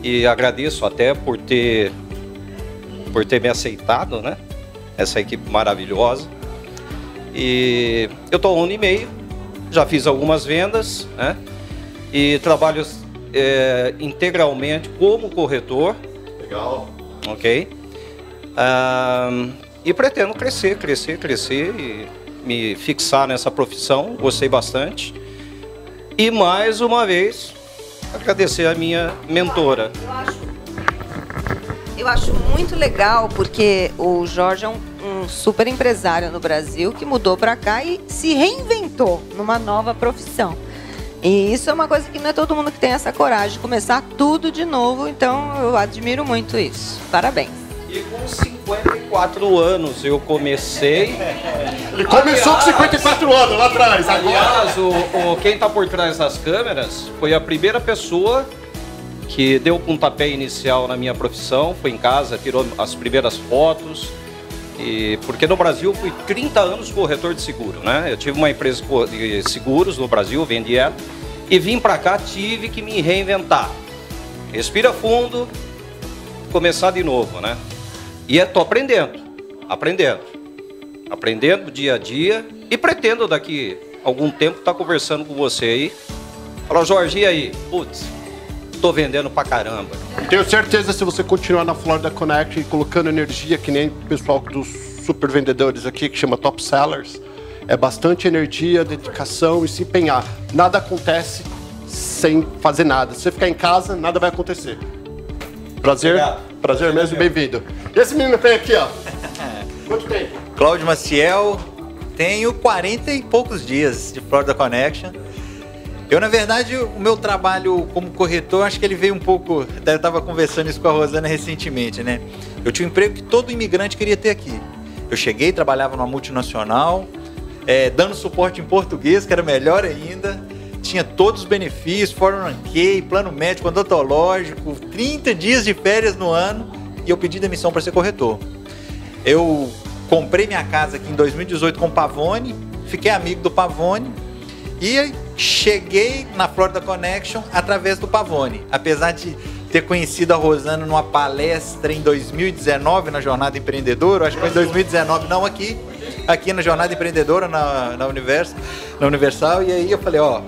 e agradeço até por ter por ter me aceitado, né? Essa equipe maravilhosa. E eu estou um ano e meio, já fiz algumas vendas, né? E trabalho é, integralmente como corretor. Legal. Ok. e pretendo crescer, crescer, crescer e me fixar nessa profissão. Gostei bastante. E mais uma vez, agradecer a minha mentora. Eu acho, muito legal porque o Jorge é um, um super empresário no Brasil que mudou para cá e se reinventou numa nova profissão. E isso é uma coisa que não é todo mundo que tem essa coragem de começar tudo de novo, então eu admiro muito isso. Parabéns. E com 54 anos eu comecei. Ele começou aliás, com 54 anos lá atrás. Aliás, o, o, quem está por trás das câmeras foi a primeira pessoa que deu o pontapé inicial na minha profissão. Foi em casa, tirou as primeiras fotos. E, porque no Brasil fui 30 anos corretor de seguro, né? Eu tive uma empresa de seguros no Brasil, vendi ela. E vim para cá, tive que me reinventar. Respira fundo, começar de novo, né? E estou aprendendo, aprendendo, aprendendo dia a dia e pretendo daqui algum tempo estar tá conversando com você aí. Fala, Jorge, e aí? Putz, tô vendendo pra caramba. Tenho certeza se você continuar na Florida Connect e colocando energia, que nem o pessoal dos super vendedores aqui, que chama top sellers, é bastante energia, dedicação e se empenhar. Nada acontece sem fazer nada. Se você ficar em casa, nada vai acontecer. Prazer, Obrigado. Prazer mesmo, bem-vindo. E esse menino tem aqui, ó. Quanto tempo? Cláudio Maciel, tenho 40 e poucos dias de Florida Connection. Eu, na verdade, o meu trabalho como corretor, acho que ele veio um pouco. Eu estava conversando isso com a Rosana recentemente, né? Eu tinha um emprego que todo imigrante queria ter aqui. Eu cheguei, trabalhava numa multinacional, é, dando suporte em português, que era melhor ainda. Tinha todos os benefícios, 401k, plano médico, odontológico, 30 dias de férias no ano. e eu pedi demissão para ser corretor. Eu comprei minha casa aqui em 2018 com o Pavone, fiquei amigo do Pavone e cheguei na Florida Connection através do Pavone. Apesar de ter conhecido a Rosana numa palestra em 2019 na Jornada Empreendedora, acho que foi em 2019, não aqui, aqui na Jornada Empreendedora na, na, Univers, na Universal, e aí eu falei, ó,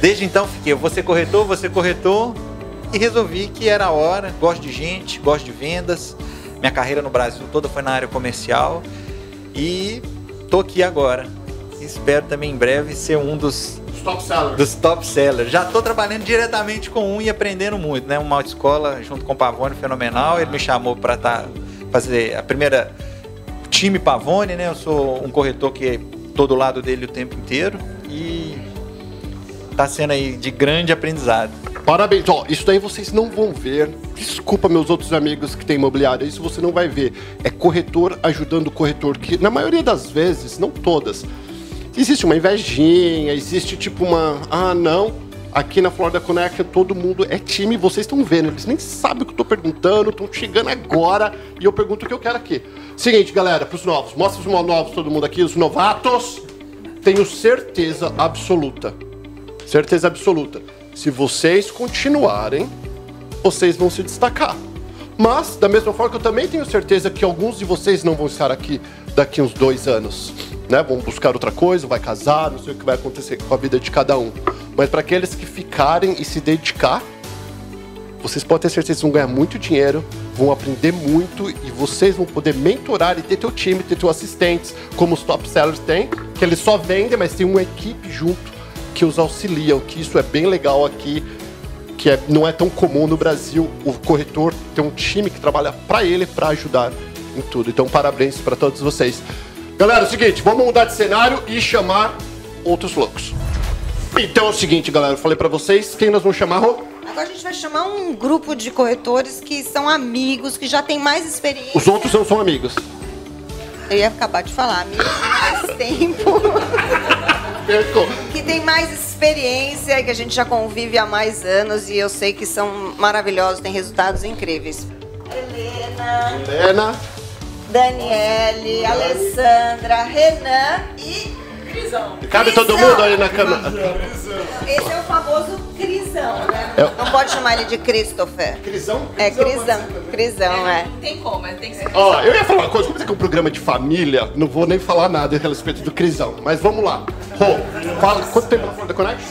desde então fiquei, eu vou ser corretor, vou ser corretor, e resolvi que era a hora, gosto de gente, gosto de vendas, minha carreira no Brasil toda foi na área comercial, e tô aqui agora. Espero também em breve ser um dos top sellers. Dos top sellers. Já estou trabalhando diretamente com um e aprendendo muito, né? Uma escola junto com o Pavone fenomenal. Ele me chamou para tá, fazer a primeira time Pavone, né? Eu sou um corretor que tô do lado dele o tempo inteiro tá sendo aí de grande aprendizado. Parabéns, ó, isso daí vocês não vão ver. Desculpa meus outros amigos que têm imobiliária, isso você não vai ver. É corretor ajudando o corretor, que na maioria das vezes, não todas, existe uma invejinha, existe tipo uma. Ah, não. Aqui na Florida Connect todo mundo é time, vocês estão vendo, eles nem sabem o que eu tô perguntando, estão chegando agora e eu pergunto o que eu quero aqui. Seguinte, galera, pros novos, mostra os novos, todo mundo aqui, os novatos. Tenho certeza absoluta, certeza absoluta se vocês continuarem, vocês vão se destacar. Mas, da mesma forma que eu também tenho certeza que alguns de vocês não vão estar aqui daqui uns dois anos. Né? Vão buscar outra coisa, vai casar, não sei o que vai acontecer com a vida de cada um. Mas para aqueles que ficarem e se dedicar, vocês podem ter certeza que vão ganhar muito dinheiro, vão aprender muito e vocês vão poder mentorar e ter teu time, ter teus assistentes, como os top sellers têm, que eles só vendem, mas tem uma equipe junto que os auxiliam, que isso é bem legal aqui, que é, não é tão comum no Brasil o corretor ter um time que trabalha para ele para ajudar em tudo. Então, parabéns para todos vocês. Galera, é o seguinte, vamos mudar de cenário e chamar outros loucos. Então é o seguinte, galera, eu falei para vocês, quem nós vamos chamar, Rô? Agora a gente vai chamar um grupo de corretores que são amigos, que já tem mais experiência. Os outros não são amigos. Eu ia acabar de falar, amigos mais tempo. Que tem mais experiência, que a gente já convive há mais anos e eu sei que são maravilhosos, têm resultados incríveis. Helena. Helena. Daniele, Alessandra, Renan e Crisão. Cabe todo mundo aí na câmera. Esse é o famoso Crisão, né? É. Não pode chamar ele de Christopher. Crisão? É Crisão. Crisão, é. Não tem como, tem que ser. Ó, eu ia falar uma coisa, como é que é um programa de família, não vou nem falar nada a respeito do Crisão, mas vamos lá. Rô, fala, quanto tempo na Florida Connect?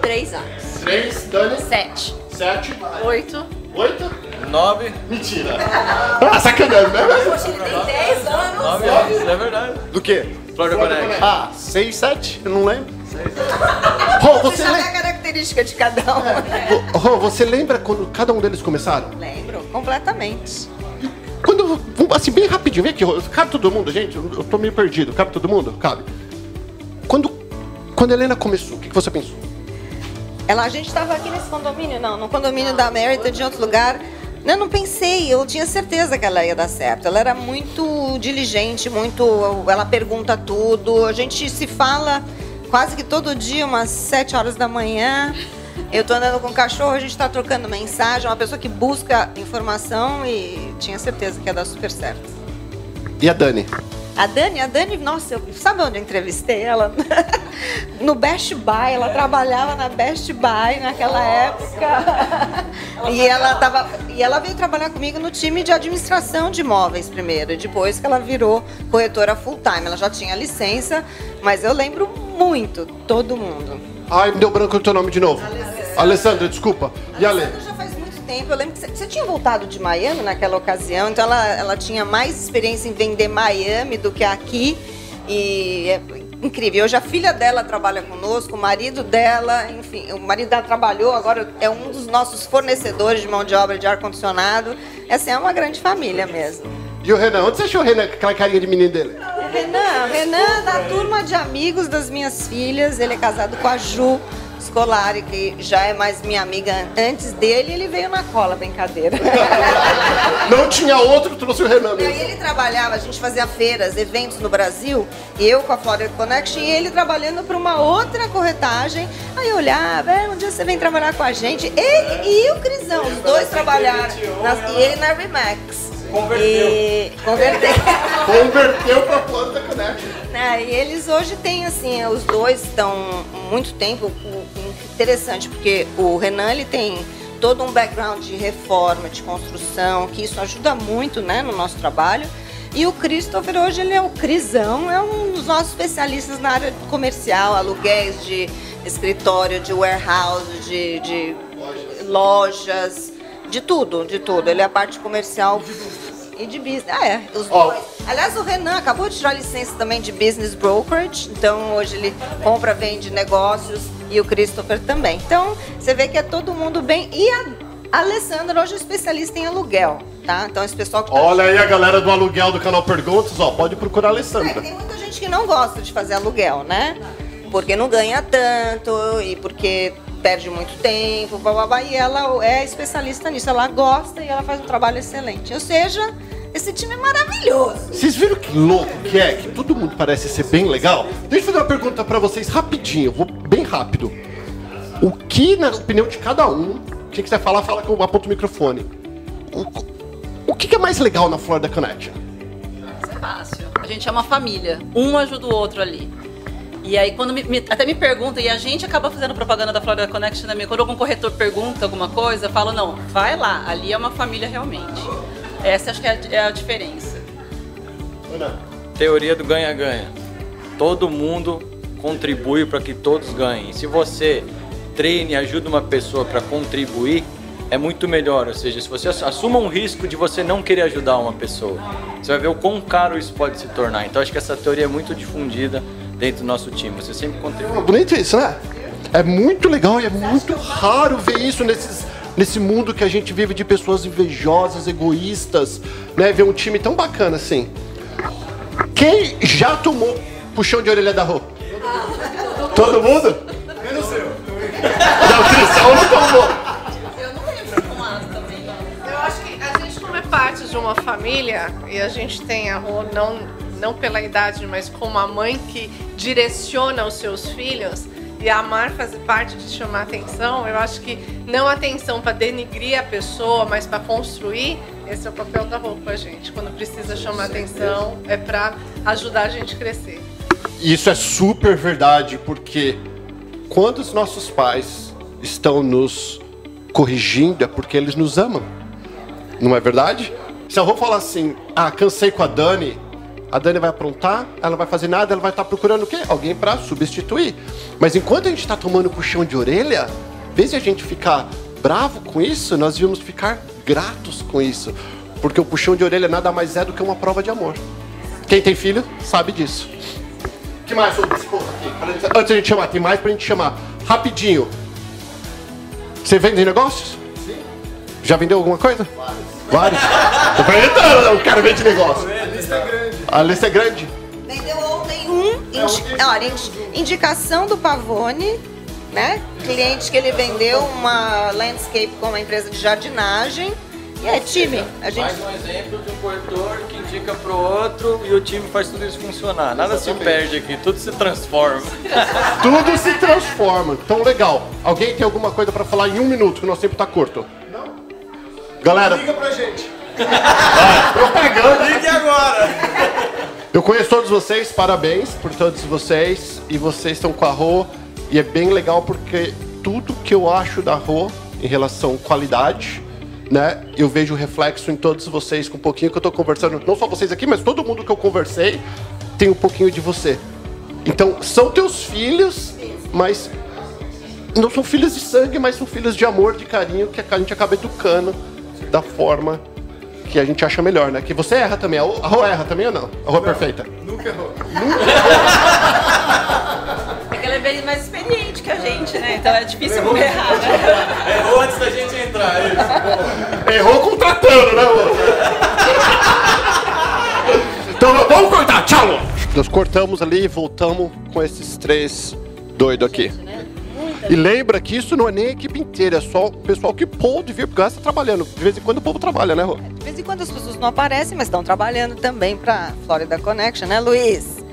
Três anos. Três, Dani? Sete. Sete. Oito. Oito? Nove. Mentira. Ah, sacanagem, né? Poxa, ele tem 10 anos. Nove anos, é verdade. Do quê? Florida Connect. Ah, seis, sete? Eu não lembro. Rô, Você você, sabe le... a característica de cada um. Rô, você lembra quando cada um deles começaram? Lembro, completamente. Quando, assim, bem rapidinho, vem aqui, Rô. cabe todo mundo, gente? Eu tô meio perdido. Cabe todo mundo? Cabe. Quando, quando a Helena começou, o que que você pensou? Ela, a gente estava aqui nesse condomínio, não, no condomínio da Merita, de outro lugar. Eu não pensei, eu tinha certeza que ela ia dar certo. Ela era muito diligente, muito. Ela pergunta tudo. A gente se fala quase que todo dia, umas sete horas da manhã. Eu tô andando com o cachorro, a gente tá trocando mensagem. Uma pessoa que busca informação e tinha certeza que ia dar super certo. E a Dani? A Dani, a Dani, nossa, eu, sabe onde eu entrevistei ela? no Best Buy, ela trabalhava na Best Buy naquela época. e ela tava, e ela veio trabalhar comigo no time de administração de imóveis primeiro, e depois que ela virou corretora full time. Ela já tinha licença, mas eu lembro muito todo mundo. Ai, me deu branco o teu nome de novo. Alessandra, desculpa. E a Tempo. Eu lembro que você, tinha voltado de Miami naquela ocasião, então ela, ela tinha mais experiência em vender Miami do que aqui. E é incrível. Hoje a filha dela trabalha conosco, o marido dela, enfim, o marido dela trabalhou, agora é um dos nossos fornecedores de mão de obra de ar-condicionado. Essa é uma grande família mesmo. E o Renan? Onde você achou o Renan com aquela carinha de menino dele? Renan, Renan é da turma de amigos das minhas filhas, ele é casado com a Ju. Scolari, que já é mais minha amiga antes dele, ele veio na cola, brincadeira. Não tinha outro, trouxe o Renan E ele trabalhava, a gente fazia feiras, eventos no Brasil, eu com a Florida Connection e ele trabalhando para uma outra corretagem. Aí eu olhava, é, um dia você vem trabalhar com a gente. Ele e o Crisão, os dois trabalharam. nas- e ele na Remax. Converteu. E, converteu. Converteu pra Florida Connection. É, e eles hoje têm, assim, os dois estão muito tempo. Interessante, porque o Renan ele tem todo um background de reforma, de construção, que isso ajuda muito né, no nosso trabalho. E o Christopher hoje ele é o Crisão, é um dos nossos especialistas na área comercial, aluguéis de escritório, de warehouse, de, de lojas, de tudo, de tudo. Ele é a parte comercial e de business. Ah, é, os dois. Aliás, o Renan acabou de tirar licença também de business brokerage, então hoje ele compra, vende negócios e o Christopher também. Então, você vê que é todo mundo bem. E a Alessandra hoje é especialista em aluguel, tá? Então, esse pessoal que tá Olha aí a galera do aluguel do canal Perguntas, ó, pode procurar a Alessandra. tem muita gente que não gosta de fazer aluguel, né? Porque não ganha tanto e porque perde muito tempo, blá, blá, blá, e ela é especialista nisso. Ela gosta e ela faz um trabalho excelente. Ou seja, esse time é maravilhoso. Vocês viram que louco que é? Que todo mundo parece ser bem legal? Deixa eu fazer uma pergunta pra vocês rapidinho, eu vou bem rápido. O que, na opinião de cada um, quem quiser falar, fala que eu aponto o microfone. O, o que, que é mais legal na Florida Connection? Isso é fácil. A gente é uma família. Um ajuda o outro ali. E aí, quando me, me- até me perguntam, e a gente acaba fazendo propaganda da Florida Connection também, quando algum corretor pergunta alguma coisa, eu falo, não, vai lá, ali é uma família realmente. Essa acho que é a, é a diferença. Teoria do ganha-ganha. Todo mundo contribui para que todos ganhem. Se você treine e ajuda uma pessoa para contribuir, é muito melhor. Ou seja, se você assuma um risco de você não querer ajudar uma pessoa, você vai ver o quão caro isso pode se tornar. Então acho que essa teoria é muito difundida dentro do nosso time. Você sempre contribui. É bonito isso, né? É muito legal e é muito raro ver isso nesses, nesse mundo que a gente vive de pessoas invejosas, egoístas, né? Ver um time tão bacana assim. Quem já tomou puxão de orelha da Rô? Todo mundo? Menos eu. Não, o Cristão não tomou. Eu acho que a gente, como é parte de uma família, e a gente tem a Rô, não, não pela idade, mas como a mãe que direciona os seus filhos, e amar fazer parte de chamar atenção, eu acho que não atenção para denigrir a pessoa, mas para construir, esse é o papel da Rô com a gente. Quando precisa chamar atenção, é para ajudar a gente a crescer. Isso é super verdade, porque quando os nossos pais estão nos corrigindo é porque eles nos amam. Não é verdade? Se eu vou falar assim, ah, cansei com a Dani, a Dani vai aprontar, ela não vai fazer nada, ela vai estar procurando o quê? Alguém para substituir. Mas enquanto a gente está tomando puxão de orelha, em vez de a gente ficar bravo com isso, nós devíamos ficar gratos com isso. Porque o puxão de orelha nada mais é do que uma prova de amor. Quem tem filho sabe disso. O que mais sobre esse povo aqui? Antes da gente chamar, tem mais pra gente chamar. Rapidinho. Você vende negócios? Sim. Já vendeu alguma coisa? Vários. Tô perguntando, né? o cara vende negócio. A lista é grande. É. Vendeu ontem um, indi olha, indi- indicação do Pavone, né? Cliente que ele vendeu uma landscape com uma empresa de jardinagem. E é time. A gente Mais um exemplo de um corretor que indica pro outro e o time faz tudo isso funcionar. Nada se perde aqui, tudo se transforma. Tudo se transforma. Então, legal. Alguém tem alguma coisa pra falar em um minuto, que o nosso tempo tá curto? Não. Galera, Liga pra gente. Propaganda. Ligue agora. Eu conheço todos vocês, parabéns por todos vocês. E vocês estão com a Rô. E é bem legal porque tudo que eu acho da Rô em relação à qualidade, né? Eu vejo reflexo em todos vocês com um pouquinho que eu tô conversando. Não só vocês aqui, mas todo mundo que eu conversei tem um pouquinho de você. Então, são teus filhos, mas não são filhos de sangue, mas são filhos de amor, de carinho, que a gente acaba educando da forma que a gente acha melhor, né? Que você erra também. A Rô a Rô erra também ou não? A Rô é perfeita. Nunca errou. É que ela é bem mais experiente que a gente, né? Então é difícil errar, né? Errou antes da gente entrar, é isso. Errou contratando, né, mano? Então vamos cortar, tchau! Nós cortamos ali e voltamos com esses três doidos aqui. E lembra que isso não é nem a equipe inteira, é só o pessoal que pôde vir, porque está trabalhando. De vez em quando o povo trabalha, né, Rô? De vez em quando as pessoas não aparecem, mas estão trabalhando também para Florida Connection, né, Luiz?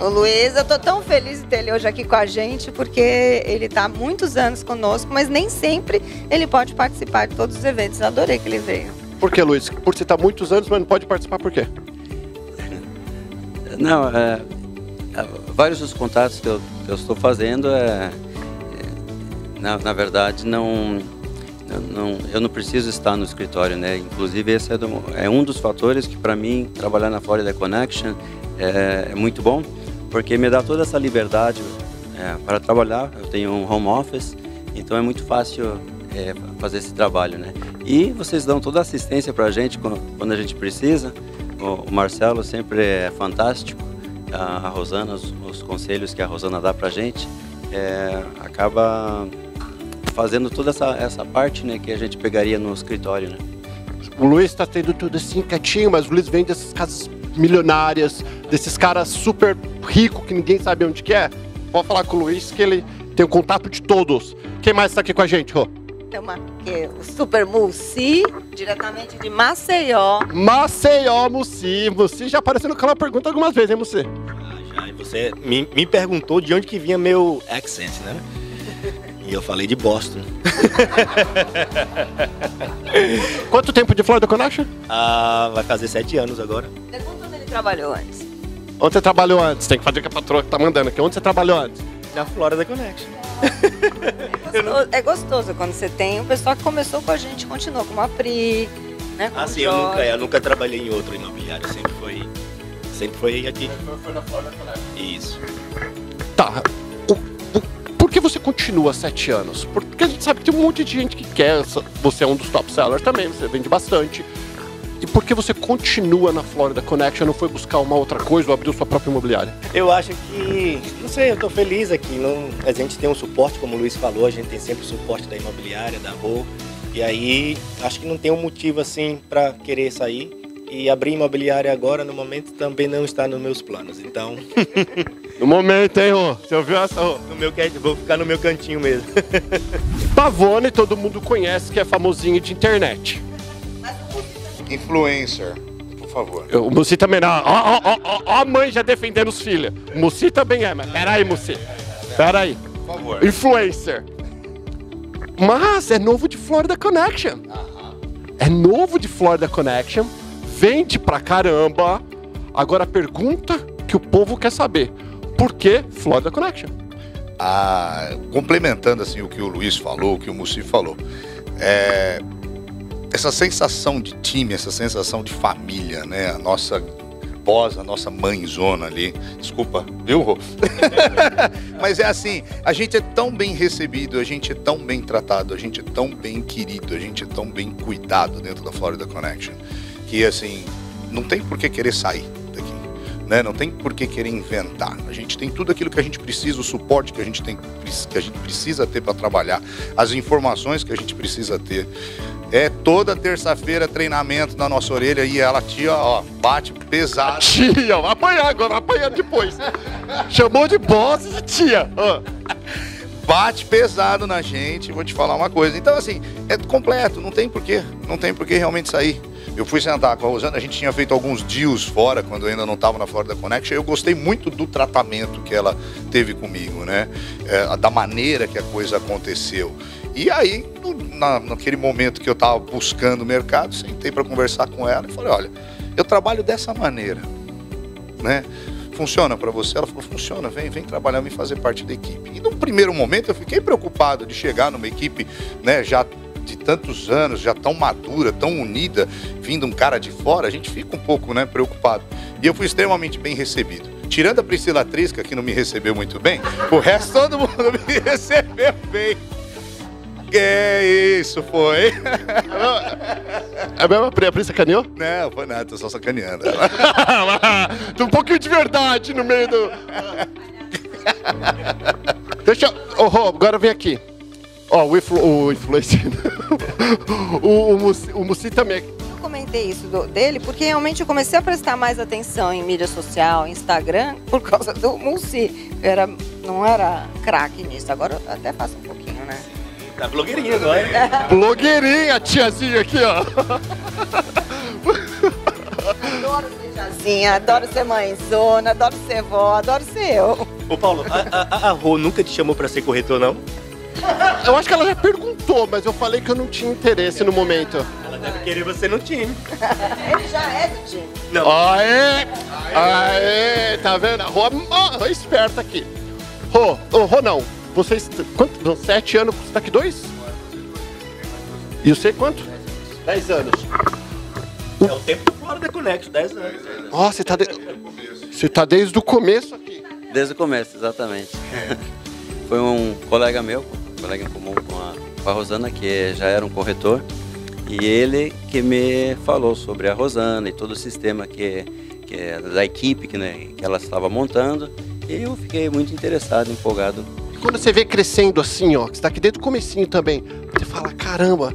O Luiz, eu tô tão feliz de ter ele hoje aqui com a gente, porque ele tá há muitos anos conosco, mas nem sempre ele pode participar de todos os eventos. Eu adorei que ele veio. Por que, Luiz? Por você estar muitos anos, mas não pode participar, por quê? Não, é, é, vários dos contatos que eu, que eu estou fazendo é na, na, verdade não, não, eu não preciso estar no escritório, né? Inclusive esse é, do, é um dos fatores que para mim trabalhar na Florida Connection é, é, muito bom, porque me dá toda essa liberdade é, para trabalhar. Eu tenho um home office, então é muito fácil é, fazer esse trabalho, né? E vocês dão toda a assistência para a gente quando a gente precisa. O, Marcelo sempre é fantástico. A Rosana, os, os conselhos que a Rosana dá para a gente, é, acaba fazendo toda essa, essa parte né, que a gente pegaria no escritório, né? O Luiz está tendo tudo assim quietinho, mas o Luiz vem dessas casas milionárias, desses caras super ricos que ninguém sabe onde que é. Pode falar com o Luiz que ele tem o contato de todos. Quem mais está aqui com a gente, Rô? Temos aqui o Super Mussi, diretamente de Maceió. Maceió, Mussi. Mussi já apareceu no canal Pergunta algumas vezes, hein, Mussi? E você me, me perguntou de onde que vinha meu accent, né? E eu falei de Boston. Quanto tempo de Florida Connection? Ah, vai fazer sete anos agora. Pergunta onde ele trabalhou antes. Onde você trabalhou antes? Tem que fazer o que a patroa tá mandando aqui. Onde você trabalhou antes? Na Florida Connection. É gostoso, é gostoso quando você tem o pessoal que começou com a gente, continuou com a Pri, né? Com ah, sim, eu nunca, eu nunca trabalhei em outro imobiliário, sempre foi, sempre foi aqui. Foi na. Isso. Tá. Por que você continua sete anos? Porque a gente sabe que tem um monte de gente que quer. Você é um dos top sellers também, você vende bastante. E por que você continua na Florida Connection? Não foi buscar uma outra coisa ou abriu sua própria imobiliária? Eu acho que, não sei, eu tô feliz aqui. Não, a gente tem um suporte, como o Luiz falou, a gente tem sempre o suporte da imobiliária, da RO. E aí, acho que não tem um motivo assim para querer sair. E abrir imobiliária agora, no momento, também não está nos meus planos. Então. no momento, hein, Rô? Você ouviu essa, Rô? No meu, vou ficar no meu cantinho mesmo. Pavone, todo mundo conhece que é famosinho de internet. Influencer, por favor. O Mussi também não. Ó, ó, ó, ó, a mãe já defendendo os filhos. O Mussi também é, mas peraí, Mussi. Peraí. Por favor. Influencer. Mas é novo de Florida Connection. É novo de Florida Connection. Vende pra caramba. Agora a pergunta que o povo quer saber. Por que Florida Connection? Ah, complementando assim o que o Luiz falou, o que o Mussi falou. É, essa sensação de time, essa sensação de família, né? A nossa boss, a nossa mãezona ali. Desculpa, viu, Rô? Mas é assim, a gente é tão bem recebido, a gente é tão bem tratado, a gente é tão bem querido, a gente é tão bem cuidado dentro da Florida Connection, que assim, não tem por que querer sair daqui. Né? Não tem por que querer inventar. A gente tem tudo aquilo que a gente precisa, o suporte que a gente tem, que a gente precisa ter para trabalhar, as informações que a gente precisa ter. É toda terça-feira treinamento na nossa orelha e ela, tia, ó, bate pesado. Tia, vai apanhar agora, vai apanhar depois. Chamou de boss e tia. Bate pesado na gente, vou te falar uma coisa. Então, assim, é completo, não tem porquê, não tem porquê realmente sair. Eu fui sentar com a Rosana, a gente tinha feito alguns deals fora, quando eu ainda não estava na Florida Connection. Eu gostei muito do tratamento que ela teve comigo, né? É, da maneira que a coisa aconteceu. E aí, na, naquele momento que eu estava buscando o mercado, sentei para conversar com ela e falei: olha, eu trabalho dessa maneira, né? Funciona para você? Ela falou: funciona, vem, vem trabalhar, vem fazer parte da equipe. E no primeiro momento eu fiquei preocupado de chegar numa equipe, né, já de tantos anos, já tão madura, tão unida, vindo um cara de fora, a gente fica um pouco, né, preocupado. E eu fui extremamente bem recebido. Tirando a Priscila Trisca, que não me recebeu muito bem, o resto todo mundo me recebeu bem. Que isso, foi? É mesmo? A Pri sacaneou? Não, foi nada, tô só sacaneando. Tem um pouquinho de verdade no meio do. Deixa eu. Oh, oh, agora vem aqui. Ó, oh, o, influ... o influencer. o, o, Mussi, o Mussi também. Eu comentei isso do, dele porque realmente eu comecei a prestar mais atenção em mídia social, Instagram, por causa do Mussi. Era, não era craque nisso, agora eu até faço um pouquinho. né? Tá blogueirinha agora. Blogueirinha, tiazinha aqui, ó. Adoro ser tiazinha, adoro ser mãezona, adoro ser vó, adoro ser eu. Ô Paulo, a, a, a Rô nunca te chamou pra ser corretor, não? Eu acho que ela já perguntou, mas eu falei que eu não tinha interesse no momento. Ela deve querer você no time. Ele já é do time. Não. Aê! Aê! Tá vendo? A Rô, é esperta aqui. Rô, ô, Rô não. Vocês, quanto? Sete anos, você tá aqui dois? E você quanto? Dez anos. É o tempo fora da Conexo, 10 anos. Ó, você tá, de... você tá desde o começo aqui. Desde o começo, exatamente. Foi um colega meu, colega em comum com a, com a Rosana, que já era um corretor, e ele que me falou sobre a Rosana e todo o sistema que, que é da equipe que, né, que ela estava montando, e eu fiquei muito interessado, empolgado. E quando você vê crescendo assim, ó, que você tá aqui desde o comecinho também, você fala, caramba,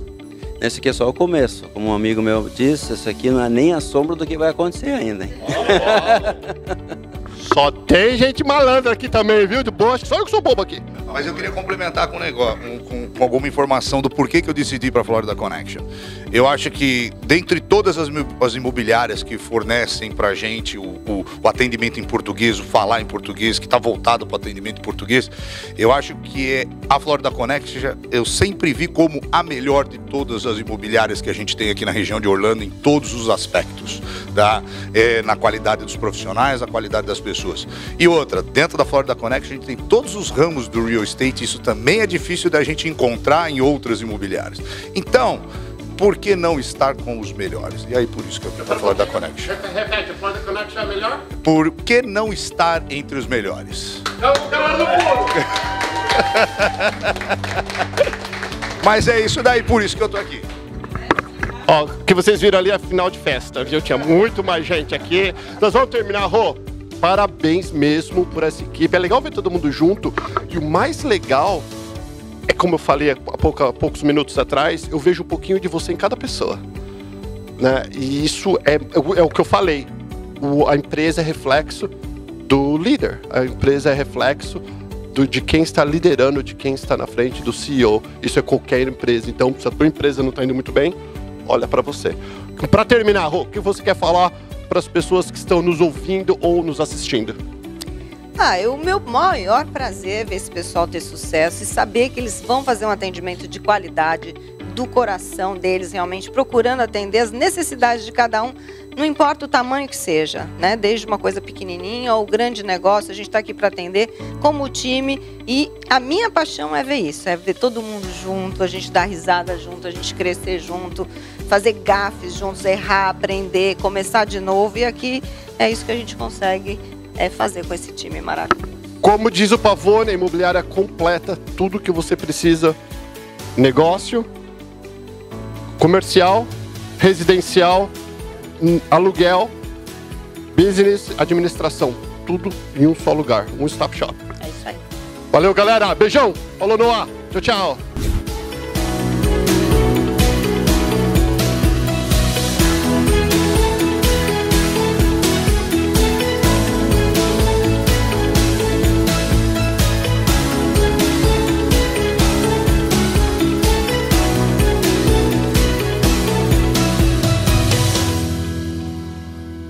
Esse aqui é só o começo. Como um amigo meu disse, isso aqui não é nem a sombra do que vai acontecer ainda. Hein? Só tem gente malandra aqui também, viu? De boa, só eu que sou bobo aqui. Mas eu queria complementar com, um negócio, com, com alguma informação do porquê que eu decidi ir para a Florida Connection. Eu acho que, dentre todas as, imobiliárias que fornecem para a gente o, o- o atendimento em português, o falar em português, que está voltado para o atendimento em português, eu acho que é a Florida Connection, eu sempre vi como a melhor de todas as imobiliárias que a gente tem aqui na região de Orlando, em todos os aspectos. Tá? É, na qualidade dos profissionais, na qualidade das pessoas. E outra, dentro da Florida Connection, a gente tem todos os ramos do real estate, isso também é difícil da gente encontrar em outras imobiliárias. Então, por que não estar com os melhores? E aí, por isso que eu vim para a Florida Connection. Repete, a Florida Connection é melhor? Por que não estar entre os melhores? É o galera do pulo. Mas é isso daí, por isso que eu tô aqui. Ó, o que vocês viram ali é a final de festa, viu? Tinha muito mais gente aqui. Nós vamos terminar, Rô. Parabéns mesmo por essa equipe. É legal ver todo mundo junto. E o mais legal é como eu falei há, pouca- há poucos minutos atrás, eu vejo um pouquinho de você em cada pessoa. Né? E isso é, é o que eu falei. O- a empresa é reflexo do líder. A empresa é reflexo do- de quem está liderando, de quem está na frente, do CEO. Isso é qualquer empresa. Então, se a tua empresa não está indo muito bem, olha para você. Para terminar, Rô, o que você quer falar para as pessoas que estão nos ouvindo ou nos assistindo? Ah, o meu maior prazer é ver esse pessoal ter sucesso e saber que eles vão fazer um atendimento de qualidade do coração deles, realmente procurando atender as necessidades de cada um, não importa o tamanho que seja, né? Desde uma coisa pequenininha ou grande negócio, a gente está aqui para atender como time e a minha paixão é ver isso, é ver todo mundo junto, a gente dar risada junto, a gente crescer junto, fazer gafes juntos, errar, aprender, começar de novo e aqui é isso que a gente consegue é, fazer com esse time maravilhoso. Como diz o Pavone, a imobiliária completa tudo que você precisa: negócio, comercial, residencial, hum, aluguel, business, administração. Tudo em um só lugar, um stop shop. É isso aí. Valeu, galera. Beijão. Falou, Noah. Tchau, tchau.